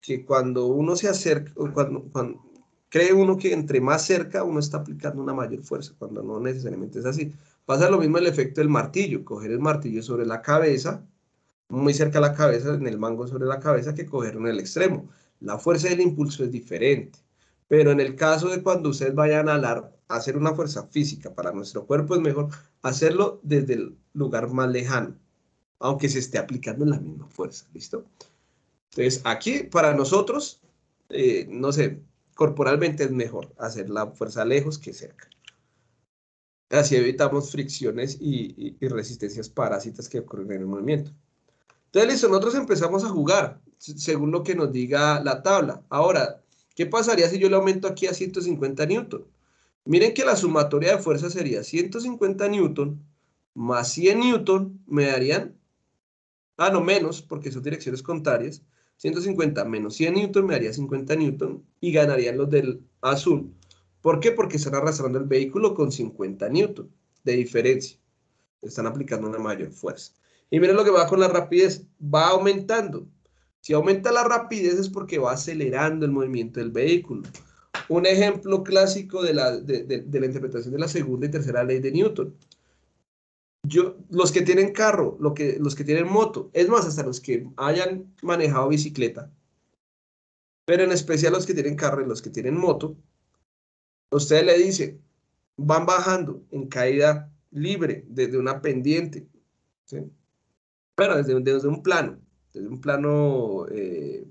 que cuando uno se acerca, cuando, cuando cree uno que entre más cerca uno está aplicando una mayor fuerza, cuando no necesariamente es así. Pasa lo mismo el efecto del martillo, coger el martillo sobre la cabeza, muy cerca a la cabeza, en el mango sobre la cabeza, que cogerlo en el extremo. La fuerza del impulso es diferente. Pero en el caso de cuando ustedes vayan a, hacer una fuerza física para nuestro cuerpo, es mejor hacerlo desde el lugar más lejano, aunque se esté aplicando la misma fuerza. ¿Listo? Entonces, aquí para nosotros, eh, no sé, corporalmente es mejor hacer la fuerza lejos que cerca. Así evitamos fricciones y, resistencias parásitas que ocurren en el movimiento. Entonces, listo, nosotros empezamos a jugar según lo que nos diga la tabla. Ahora, ¿qué pasaría si yo le aumento aquí a 150 newton? Miren que la sumatoria de fuerza sería 150 newton más 100 newton me darían, ah, no, menos, porque son direcciones contrarias, 150 menos 100 newton me daría 50 newton y ganarían los del azul. ¿Por qué? Porque están arrastrando el vehículo con 50 newton de diferencia. Están aplicando una mayor fuerza. Y miren lo que va con la rapidez. Va aumentando. Si aumenta la rapidez es porque va acelerando el movimiento del vehículo. Un ejemplo clásico de la, de, la interpretación de la segunda y tercera ley de Newton. Yo, los que tienen carro, lo que, los que tienen moto, es más, hasta los que hayan manejado bicicleta, pero en especial los que tienen carro y los que tienen moto, Usted le dice, van bajando en caída libre desde una pendiente, ¿sí? Pero desde, un plano, desde un plano eh,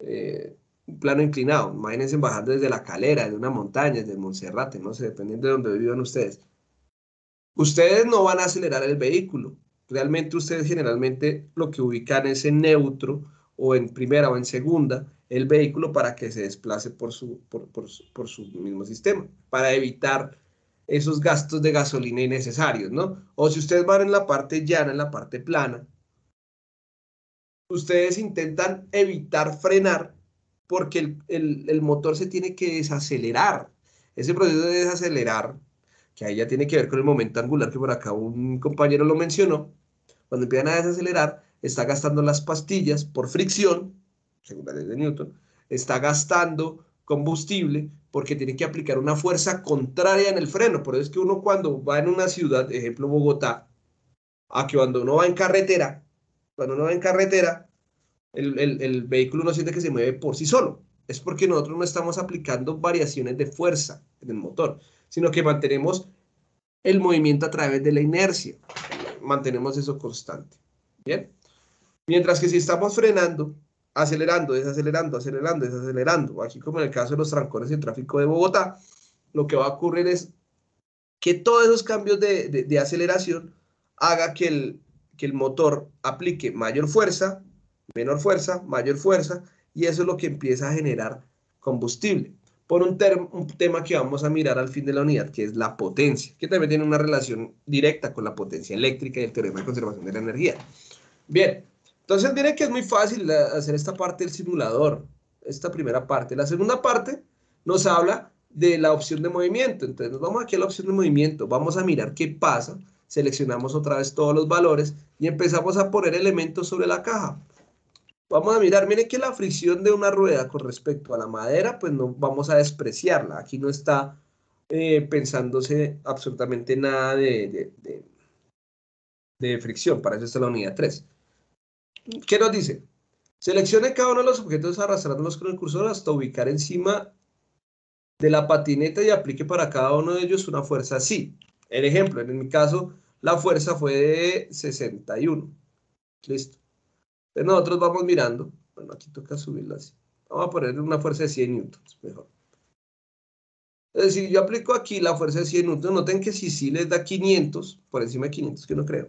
eh, un plano inclinado. Imagínense bajando desde la calera, desde una montaña, desde Monserrate, no sé, dependiendo de donde vivan ustedes. Ustedes no van a acelerar el vehículo. Realmente ustedes generalmente lo que ubican es en neutro o en primera o en segunda el vehículo para que se desplace por su, por, su mismo sistema, para evitar esos gastos de gasolina innecesarios, ¿no? O si ustedes van en la parte llana, en la parte plana, ustedes intentan evitar frenar porque el, motor se tiene que desacelerar. Ese proceso de desacelerar, que ahí ya tiene que ver con el momento angular que por acá un compañero lo mencionó, cuando empiezan a desacelerar, está gastando las pastillas por fricción, según la ley de Newton, está gastando combustible porque tiene que aplicar una fuerza contraria en el freno. Por eso es que uno cuando va en una ciudad, ejemplo Bogotá, a que cuando uno va en carretera, cuando uno va en carretera, el, vehículo no siente que se mueve por sí solo. Es porque nosotros no estamos aplicando variaciones de fuerza en el motor, sino que mantenemos el movimiento a través de la inercia. Mantenemos eso constante. Bien. Mientras que si estamos frenando, acelerando, desacelerando, acelerando, desacelerando, aquí como en el caso de los trancones y tráfico de Bogotá, lo que va a ocurrir es que todos esos cambios de, aceleración haga que el, que el motor aplique mayor fuerza, menor fuerza, mayor fuerza, y eso es lo que empieza a generar combustible. Por un, un, tema que vamos a mirar al fin de la unidad, que es la potencia, que también tiene una relación directa con la potencia eléctrica y el teorema de conservación de la energía. Bien, entonces miren que es muy fácil hacer esta parte del simulador, esta primera parte. La segunda parte nos habla de la opción de movimiento. Entonces nos vamos aquí a la opción de movimiento, vamos a mirar qué pasa, seleccionamos otra vez todos los valores y empezamos a poner elementos sobre la caja. Vamos a mirar, miren que la fricción de una rueda con respecto a la madera, pues no vamos a despreciarla. Aquí no está eh, pensándose absolutamente nada de, de, fricción, para eso está la unidad 3. ¿Qué nos dice? Seleccione cada uno de los objetos arrastrándolos con el cursor hasta ubicar encima de la patineta y aplique para cada uno de ellos una fuerza así. El ejemplo, en mi caso, la fuerza fue de 61. Listo nosotros vamos mirando. Bueno, aquí toca subirla así. Vamos a poner una fuerza de 100 newtons, mejor. Es decir, yo aplico aquí la fuerza de 100 newtons. Noten que si sí les da 500, por encima de 500, que no creo,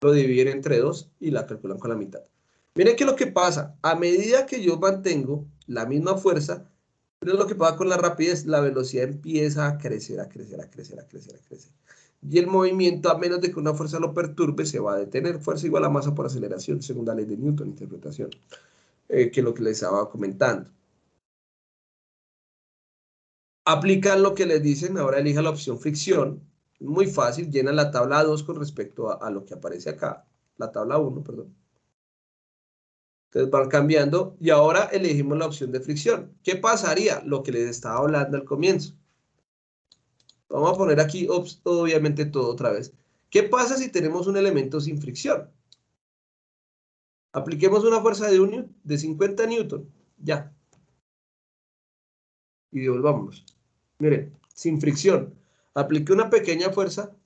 lo dividen entre 2 y la calculan con la mitad. Miren que lo que pasa, a medida que yo mantengo la misma fuerza, pero lo que pasa con la rapidez, la velocidad empieza a crecer, a crecer, a crecer, a crecer, a crecer y el movimiento, a menos de que una fuerza lo perturbe, se va a detener. Fuerza igual a masa por aceleración, según la ley de Newton, interpretación, eh, que es lo que les estaba comentando. Aplican lo que les dicen, ahora elija la opción fricción. Muy fácil, llena la tabla 2 con respecto a, lo que aparece acá. La tabla 1, perdón. Entonces van cambiando y ahora elegimos la opción de fricción. ¿Qué pasaría? Lo que les estaba hablando al comienzo. Vamos a poner aquí obviamente todo otra vez. ¿Qué pasa si tenemos un elemento sin fricción? Apliquemos una fuerza de unión de 50 newton. Ya. Y devolvámonos. Miren, sin fricción. Apliqué una pequeña fuerza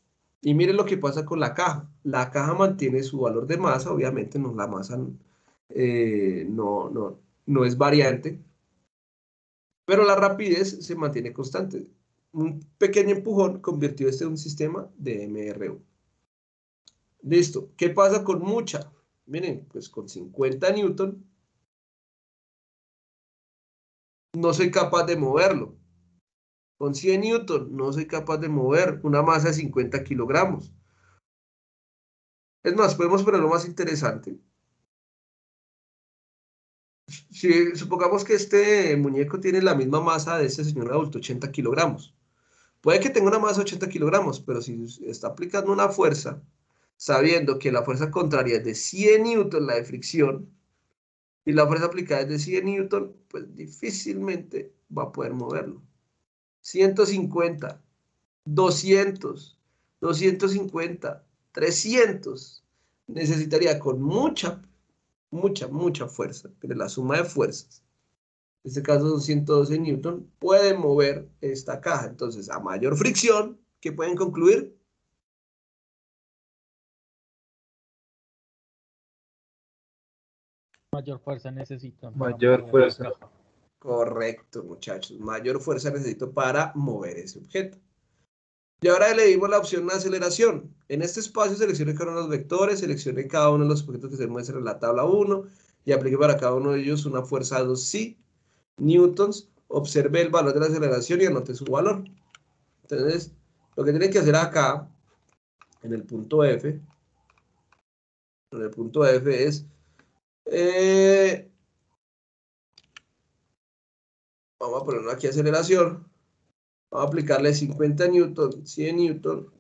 y miren lo que pasa con la caja. La caja mantiene su valor de masa, obviamente no, la masa eh, no, no, no es variante, pero la rapidez se mantiene constante un pequeño empujón convirtió este en un sistema de MRU. Listo. ¿Qué pasa con mucha? Miren, pues con 50 newton no soy capaz de moverlo. Con 100 newton no soy capaz de mover una masa de 50 kilogramos. Es más, podemos poner lo más interesante. Si supongamos que este muñeco tiene la misma masa de este señor adulto, 80 kilogramos. Puede que tenga una masa de 80 kilogramos, pero si está aplicando una fuerza, sabiendo que la fuerza contraria es de 100 newton, la de fricción, y la fuerza aplicada es de 100 newton, pues difícilmente va a poder moverlo. 150, 200, 250, 300. Necesitaría con mucha, mucha, mucha fuerza, pero la suma de fuerzas en este caso son 112 newton, pueden mover esta caja. Entonces, a mayor fricción, ¿qué pueden concluir? Mayor fuerza necesitan. Mayor fuerza. Correcto, muchachos. Mayor fuerza necesito para mover ese objeto. Y ahora le dimos la opción de aceleración. En este espacio seleccione cada uno de los vectores, seleccione cada uno de los objetos que se muestran en la tabla 1 y aplique para cada uno de ellos una fuerza de 2C newtons. Observe el valor de la aceleración y anote su valor. Entonces, lo que tienen que hacer acá, en el punto F, en el punto F es eh, vamos a poner aquí aceleración, vamos a aplicarle 50 newton, 100 newton,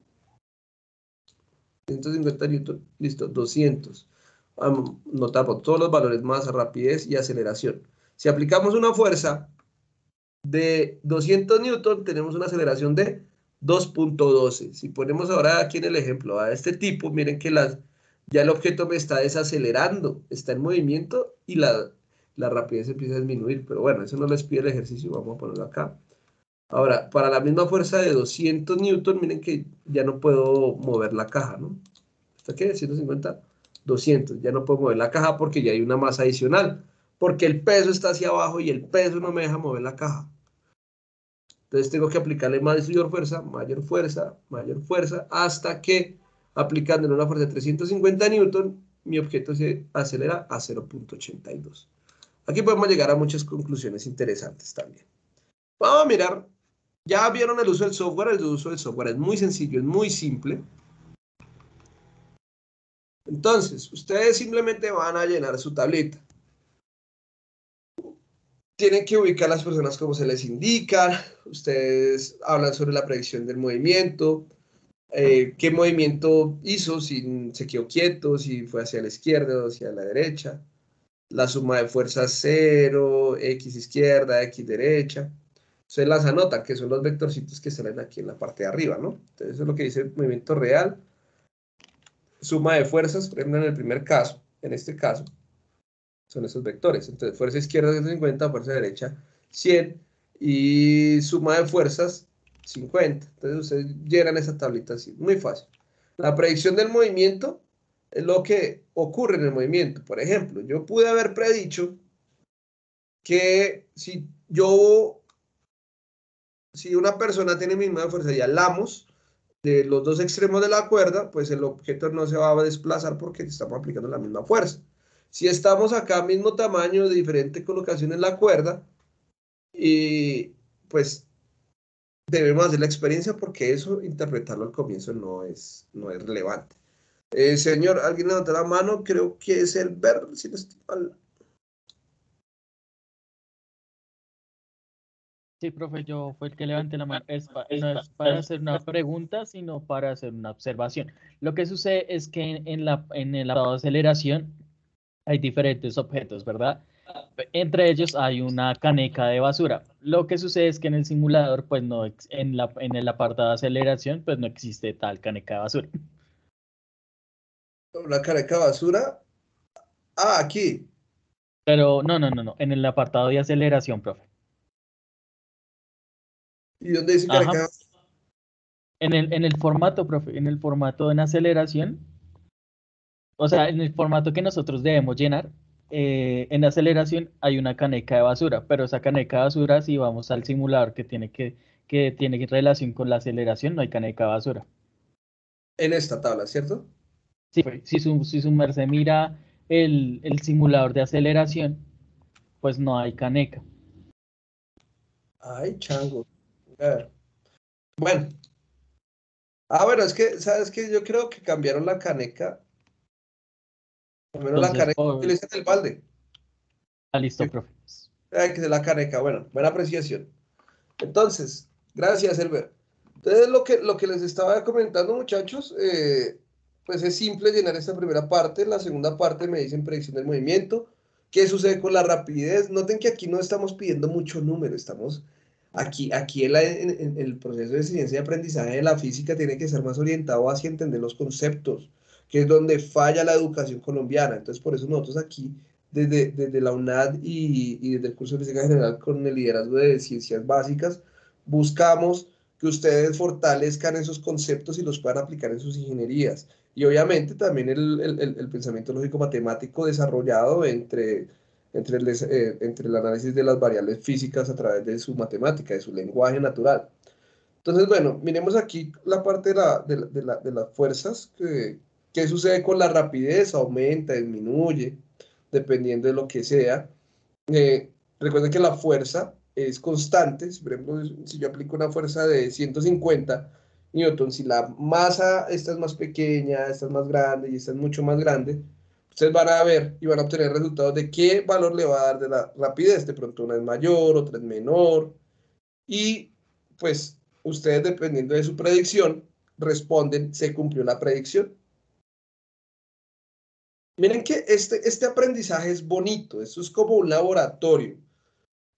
150 newton, listo, 200. Vamos, notamos todos los valores, masa, rapidez y aceleración. Si aplicamos una fuerza de 200 newton, tenemos una aceleración de 2.12. Si ponemos ahora aquí en el ejemplo a este tipo, miren que las, ya el objeto me está desacelerando, está en movimiento y la, la rapidez empieza a disminuir. Pero bueno, eso no les pide el ejercicio, vamos a ponerlo acá. Ahora, para la misma fuerza de 200 newton, miren que ya no puedo mover la caja, ¿no? ¿Está qué? 150, 200. Ya no puedo mover la caja porque ya hay una masa adicional. Porque el peso está hacia abajo y el peso no me deja mover la caja. Entonces tengo que aplicarle mayor fuerza, mayor fuerza, mayor fuerza, hasta que aplicándole una fuerza de 350 newton, mi objeto se acelera a 0.82. Aquí podemos llegar a muchas conclusiones interesantes también. Vamos a mirar, ya vieron el uso del software, el uso del software es muy sencillo, es muy simple. Entonces, ustedes simplemente van a llenar su tablita. Tienen que ubicar a las personas como se les indica. Ustedes hablan sobre la predicción del movimiento, eh, qué movimiento hizo, si se quedó quieto, si fue hacia la izquierda o hacia la derecha la suma de fuerzas 0, x izquierda, x derecha. Se las anota, que son los vectorcitos que salen aquí en la parte de arriba, ¿no? Entonces, eso es lo que dice el movimiento real. Suma de fuerzas, por ejemplo, en el primer caso, en este caso, son esos vectores. Entonces, fuerza izquierda 150, fuerza derecha 100 y suma de fuerzas 50. Entonces, ustedes llegan esa tablita así, muy fácil. La predicción del movimiento lo que ocurre en el movimiento. Por ejemplo, yo pude haber predicho que si yo, si una persona tiene misma fuerza y alamos de los dos extremos de la cuerda, pues el objeto no se va a desplazar porque estamos aplicando la misma fuerza. Si estamos acá mismo tamaño, de diferente colocación en la cuerda, y pues debemos hacer la experiencia porque eso interpretarlo al comienzo no es, no es relevante. Eh, señor, alguien levanta la mano, creo que es el ver, si no estoy mal. Sí, profe, yo fue el que levanté la mano. Es no es para hacer una pregunta, sino para hacer una observación. Lo que sucede es que en, el lado de aceleración hay diferentes objetos, ¿verdad? Entre ellos hay una caneca de basura. Lo que sucede es que en el simulador, pues no, en, la, en el apartado de aceleración, pues no existe tal caneca de basura. La caneca de basura. Ah, aquí. Pero no, no, no, no. En el apartado de aceleración, profe. ¿Y dónde dice caneca basura? En el, en el formato, profe, en el formato en aceleración. O sea, en el formato que nosotros debemos llenar, eh, en aceleración hay una caneca de basura, pero esa caneca de basura, si vamos al simulador que tiene que, que tiene relación con la aceleración, no hay caneca de basura. En esta tabla, ¿cierto? Sí, si su, si su merced mira el, el simulador de aceleración, pues no hay caneca. Ay, chango. Bueno. Ah, bueno, es que, ¿sabes qué? Yo creo que cambiaron la caneca. Al menos la caneca que utilizan el balde. Ah, listo, profe. Ay, que es la caneca. Bueno, buena apreciación. Entonces, gracias, Elber. Entonces, lo que, lo que les estaba comentando, muchachos, eh, pues es simple llenar esta primera parte. La segunda parte me dicen predicción del movimiento. ¿Qué sucede con la rapidez? Noten que aquí no estamos pidiendo mucho número, estamos aquí, aquí en, el proceso de ciencia y aprendizaje de la física tiene que ser más orientado hacia entender los conceptos, que es donde falla la educación colombiana. Entonces, por eso nosotros aquí, desde, desde la UNAD y, y desde el curso de física general con el liderazgo de ciencias básicas, buscamos que ustedes fortalezcan esos conceptos y los puedan aplicar en sus ingenierías. Y obviamente también el, el, el pensamiento lógico matemático desarrollado entre entre el, eh, entre el análisis de las variables físicas a través de su matemática, de su lenguaje natural. Entonces, bueno, miremos aquí la parte de, la, de, la, de las fuerzas, que, qué sucede con la rapidez, aumenta, disminuye, dependiendo de lo que sea. Eh, recuerden que la fuerza es constante, por ejemplo, si yo aplico una fuerza de 150 newton, si la masa esta es más pequeña, esta es más grande y esta es mucho más grande, ustedes van a ver y van a obtener resultados de qué valor le va a dar de la rapidez. De pronto una es mayor, otra es menor. Y pues ustedes, dependiendo de su predicción, responden, se cumplió la predicción. Miren que este, este aprendizaje es bonito, esto es como un laboratorio.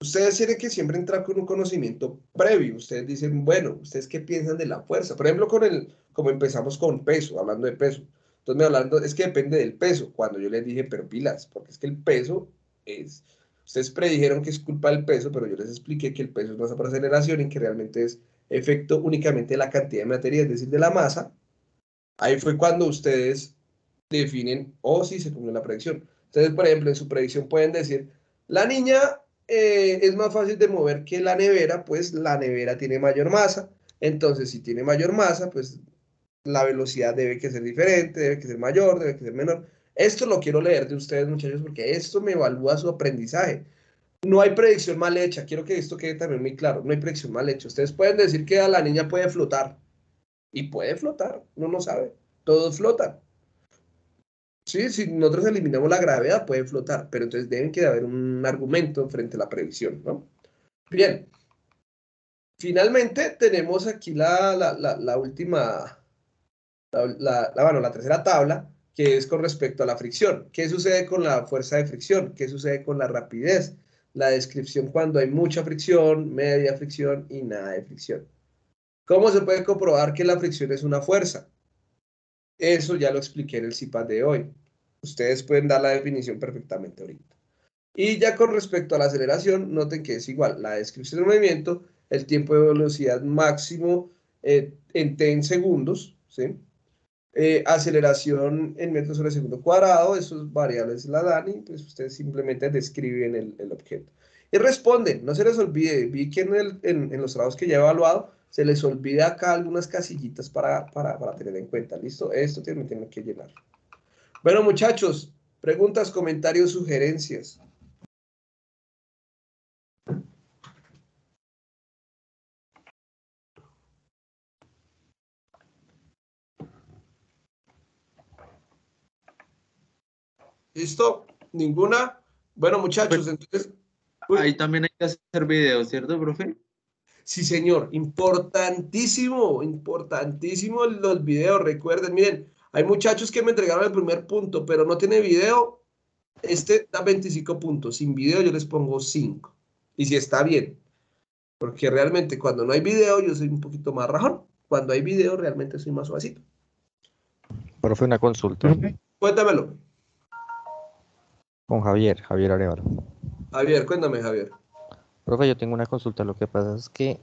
Ustedes tienen que siempre entrar con un conocimiento previo. Ustedes dicen, bueno, ¿ustedes qué piensan de la fuerza? Por ejemplo, con el, como empezamos con peso, hablando de peso. Entonces me hablando, es que depende del peso. Cuando yo les dije, pero pilas, porque es que el peso es, ustedes predijeron que es culpa del peso, pero yo les expliqué que el peso es masa por aceleración y que realmente es efecto únicamente de la cantidad de materia, es decir, de la masa. Ahí fue cuando ustedes definen, oh, si se cumplió la predicción. Entonces, por ejemplo, en su predicción pueden decir, la niña eh, es más fácil de mover que la nevera, pues la nevera tiene mayor masa. Entonces, si tiene mayor masa, pues la velocidad debe que ser diferente, debe que ser mayor, debe que ser menor. Esto lo quiero leer de ustedes, muchachos, porque esto me evalúa su aprendizaje. No hay predicción mal hecha. Quiero que esto quede también muy claro. No hay predicción mal hecha. Ustedes pueden decir que la niña puede flotar. Y puede flotar. Uno no sabe. Todos flotan. Sí, si nosotros eliminamos la gravedad, puede flotar. Pero entonces deben que haber un argumento frente a la predicción, ¿no? Bien. Finalmente tenemos aquí la, la, la última la, bueno, la tercera tabla, que es con respecto a la fricción. ¿Qué sucede con la fuerza de fricción? ¿Qué sucede con la rapidez? La descripción cuando hay mucha fricción, media fricción y nada de fricción. ¿Cómo se puede comprobar que la fricción es una fuerza? Eso ya lo expliqué en el CIPAD de hoy. Ustedes pueden dar la definición perfectamente ahorita. Y ya con respecto a la aceleración, noten que es igual. La descripción del movimiento, el tiempo de velocidad máximo eh, en t en segundos, ¿sí? Eh, aceleración en metros sobre segundo cuadrado, esos variables la dan y pues ustedes simplemente describen el, el objeto. Y responden, no se les olvide, vi que en, el, en, en los trabajos que ya he evaluado, se les olvida acá algunas casillitas para, para, para tener en cuenta, ¿listo? Esto tienen, tienen que llenar. Bueno, muchachos, preguntas, comentarios, sugerencias. ¿Listo? ¿Ninguna? Bueno, muchachos, pues, entonces... Ahí también hay que hacer videos, ¿cierto, profe? Sí, señor. Importantísimo, importantísimo los videos. Recuerden, miren, hay muchachos que me entregaron el primer punto, pero no tiene video. Este da 25 puntos. Sin video yo les pongo 5. Y si está bien. Porque realmente cuando no hay video yo soy un poquito más rajón. Cuando hay video realmente soy más suavecito. Profe, una consulta. Cuéntamelo. Con Javier, Javier Arevalo. Javier, cuéntame, Javier. Profe, yo tengo una consulta. Lo que pasa es que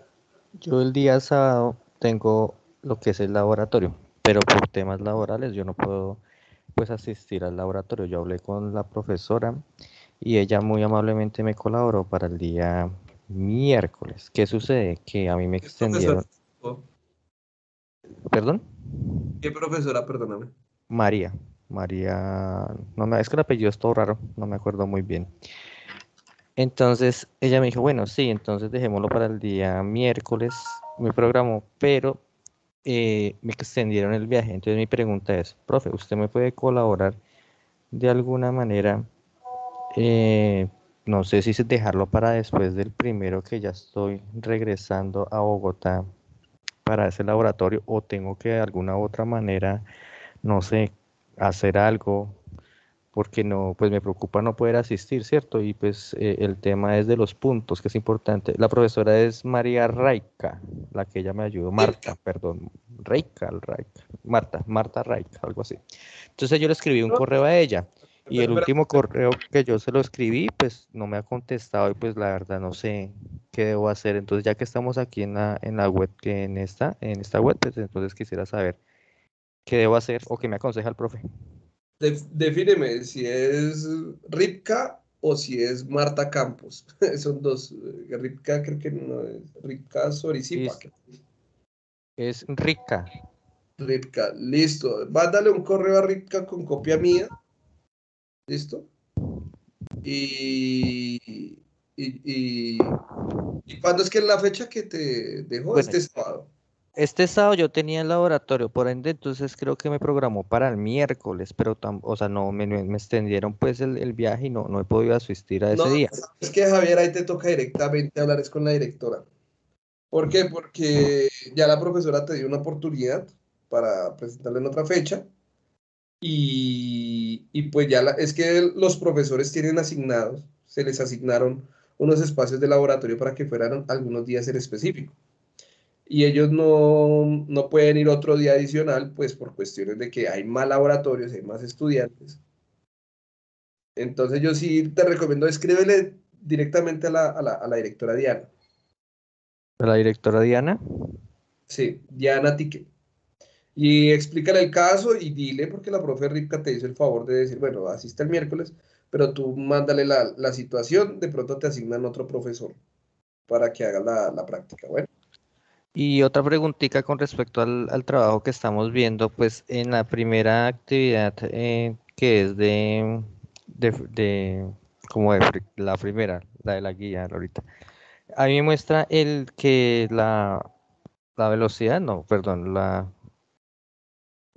yo el día sábado tengo lo que es el laboratorio, pero por temas laborales yo no puedo pues asistir al laboratorio. Yo hablé con la profesora y ella muy amablemente me colaboró para el día miércoles. ¿Qué sucede? Que a mí me extendieron. ¿Perdón? ¿Qué profesora? Perdóname. María. María, no me, es que el apellido es todo raro, no me acuerdo muy bien. Entonces ella me dijo, bueno, sí, entonces dejémoslo para el día miércoles, me programó, pero eh, me extendieron el viaje. Entonces mi pregunta es, profe, ¿usted me puede colaborar de alguna manera? Eh, no sé si dejarlo para después del primero que ya estoy regresando a Bogotá para ese laboratorio o tengo que de alguna u otra manera, no sé, hacer algo, porque no, pues me preocupa no poder asistir, ¿cierto? Y pues eh, el tema es de los puntos, que es importante. La profesora es María Raica, la que ella me ayudó, Marta, perdón, Raica, Raica, Marta, Marta Raica, algo así. Entonces yo le escribí un correo a ella y el último correo que yo se lo escribí, pues no me ha contestado y pues la verdad no sé qué debo hacer. Entonces ya que estamos aquí en la, en la web, que en esta, en esta web, pues entonces quisiera saber ¿Qué debo hacer o qué me aconseja el profe? Defíneme si es Ripka o si es Marta Campos. Son dos. eh, Ripka creo que no es. Ripka Sorisipa. Es rica. Ripka, listo. Mándale un correo a Ripka con copia mía. ¿Listo? Y, y, y, ¿y cuándo es que es la fecha que te dejó Bueno, este sábado? Este sábado yo tenía el laboratorio, por ende, entonces creo que me programó para el miércoles, pero, tam- o sea, no, me, me extendieron pues el, el viaje y no, no he podido asistir a ese No, día. es que Javier, ahí te toca directamente hablar es con la directora. ¿Por qué? Porque ya la profesora te dio una oportunidad para presentarle en otra fecha. Y, y pues ya la- es que los profesores tienen asignados, se les asignaron unos espacios de laboratorio para que fueran algunos días en específico. Y ellos no, no pueden ir otro día adicional, pues por cuestiones de que hay más laboratorios, hay más estudiantes. Entonces yo sí te recomiendo, escríbele directamente a la, a la, a la directora Diana. ¿A la directora Diana? Sí, Diana Tique. Y explícale el caso y dile, porque la profe Ripka te hizo el favor de decir, bueno, asiste el miércoles, pero tú mándale la, la situación, de pronto te asignan otro profesor para que haga la, la práctica. Bueno, Y otra preguntita con respecto al, al trabajo que estamos viendo, pues en la primera actividad eh, que es de, de, de- como de la primera, la de la guía ahorita, a mí me muestra el que la, la velocidad, no, perdón, la,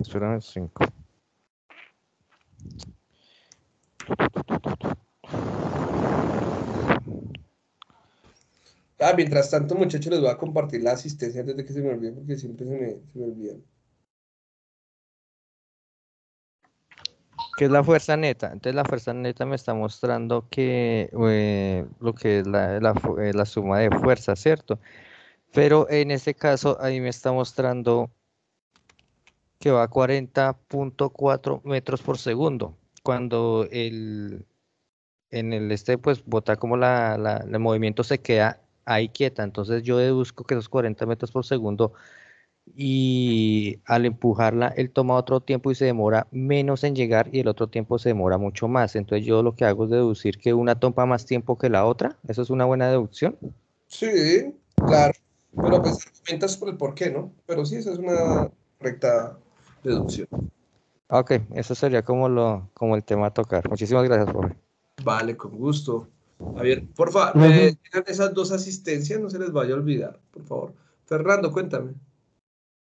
espérame, cinco. Ah, mientras tanto, muchachos, les voy a compartir la asistencia antes de que se me olvide, porque siempre se me, se me olvidan. que es la fuerza neta. Entonces la fuerza neta me está mostrando que eh, lo que es la, eh, la suma de fuerza, ¿cierto? Pero en este caso ahí me está mostrando que va a 40.4 metros por segundo. Cuando el, en el este pues bota como la, la- el movimiento se queda ahí quieta. Entonces yo deduzco que esos 40 metros por segundo y al empujarla, él toma otro tiempo y se demora menos en llegar y el otro tiempo se demora mucho más. Entonces yo lo que hago es deducir que una toma más tiempo que la otra. Eso es una buena deducción. Sí, claro, pero pues argumentas por el por qué, ¿no? Pero sí, esa es una correcta deducción. Ok, eso sería como, lo, como el tema a tocar. Muchísimas gracias, profe. Vale, con gusto. Javier, por favor, dejan esas dos asistencias, no se les vaya a olvidar, por favor. Fernando, cuéntame.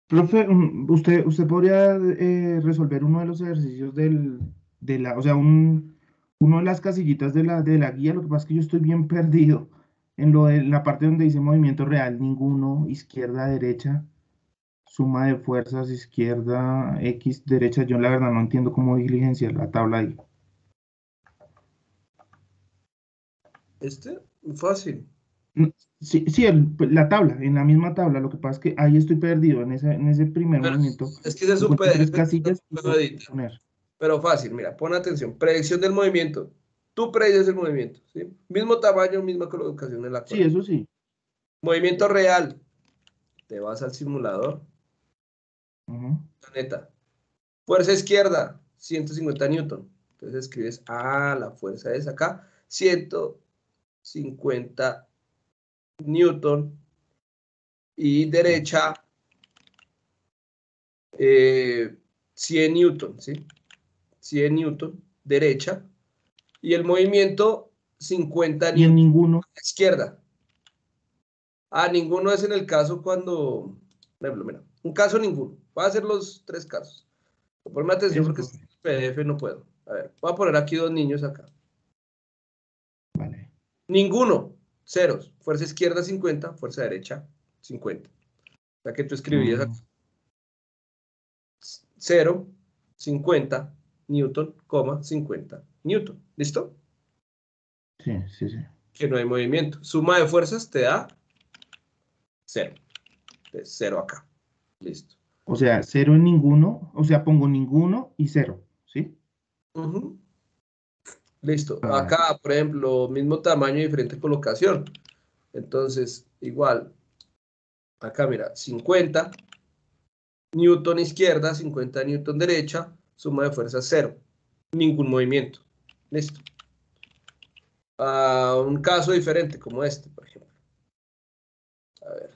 Profe, mm, usted, usted podría eh, resolver uno de los ejercicios del, de la, o sea, un, uno de las casillitas de la, de la guía. Lo que pasa es que yo estoy bien perdido en lo de la parte donde dice movimiento real, ninguno, izquierda, derecha, suma de fuerzas, izquierda, X, derecha. Yo la verdad no entiendo cómo diligenciar la tabla ahí. Este, fácil. Sí, sí, el- la tabla, en la misma tabla. Lo que pasa es que ahí estoy perdido en ese, en ese primer Pero movimiento. Es que tres casillas editar. poner. Pero fácil, mira, pon atención. Predicción del movimiento. Tú predices el movimiento, ¿sí? Mismo tamaño, misma colocación en la Sí, cuerda. eso sí. Movimiento real. Te vas al simulador. La neta. Fuerza izquierda, 150 newton. Entonces escribes, ah, la fuerza es acá, 150 newton. Y derecha, eh, 100 newton, ¿sí? 100 newton, derecha. Y el movimiento, 50 Y en newton ninguno. izquierda. Ah, ninguno es en el caso cuando, por ejemplo, mira, un caso ninguno. Voy a hacer los tres casos. Ponme atención porque profe. este PDF no puedo. A ver, voy a poner aquí dos niños acá. Ninguno, ceros. Fuerza izquierda 50, fuerza derecha 50. O sea que tú escribirías Mm. acá. 0, 50, newton, coma, 50, newton. ¿Listo? Sí, sí, sí. que no hay movimiento. Suma de fuerzas te da cero. De cero acá. Listo. O sea, cero en ninguno, o sea, pongo ninguno y cero, ¿sí? Ujú. Listo. Acá, por ejemplo, mismo tamaño, diferente colocación. Entonces, igual. Acá, mira, 50 newton izquierda, 50 newton derecha, suma de fuerzas cero. Ningún movimiento. Listo. a un caso diferente como este, por ejemplo. A ver.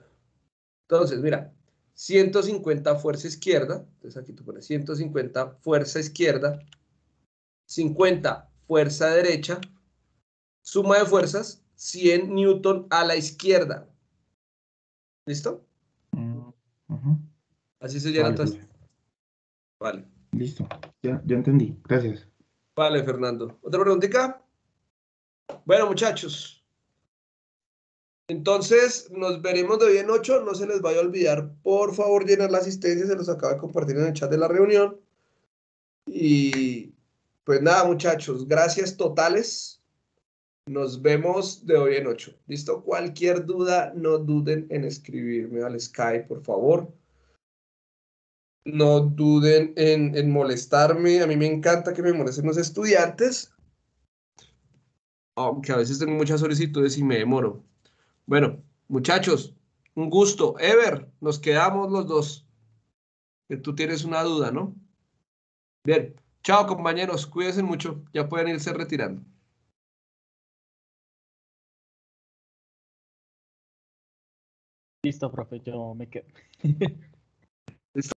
Entonces, mira, 150 fuerza izquierda, entonces aquí tú pones 150 fuerza izquierda, 50 fuerza derecha, suma de fuerzas, 100 newton a la izquierda. ¿Listo? Mm. Así se llena Vale. Vale. Listo. Ya, ya entendí. Gracias. Vale, Fernando. ¿Otra preguntita? Bueno, muchachos. Entonces, nos veremos de hoy en 8. No se les vaya a olvidar, por favor, llenar la asistencia. Se los acabo de compartir en el chat de la reunión. Y pues nada, muchachos, gracias totales. Nos vemos de hoy en 8. ¿Listo? Cualquier duda, no duden en escribirme al Skype, por favor. No duden en, molestarme. A mí me encanta que me molesten los estudiantes. Aunque a veces tengo muchas solicitudes y me demoro. Bueno, muchachos, un gusto. Ever, nos quedamos los dos. Tú tienes una duda, ¿no? Bien. Chao, compañeros. Cuídense mucho. Ya pueden irse retirando. Listo, profe, yo me quedo.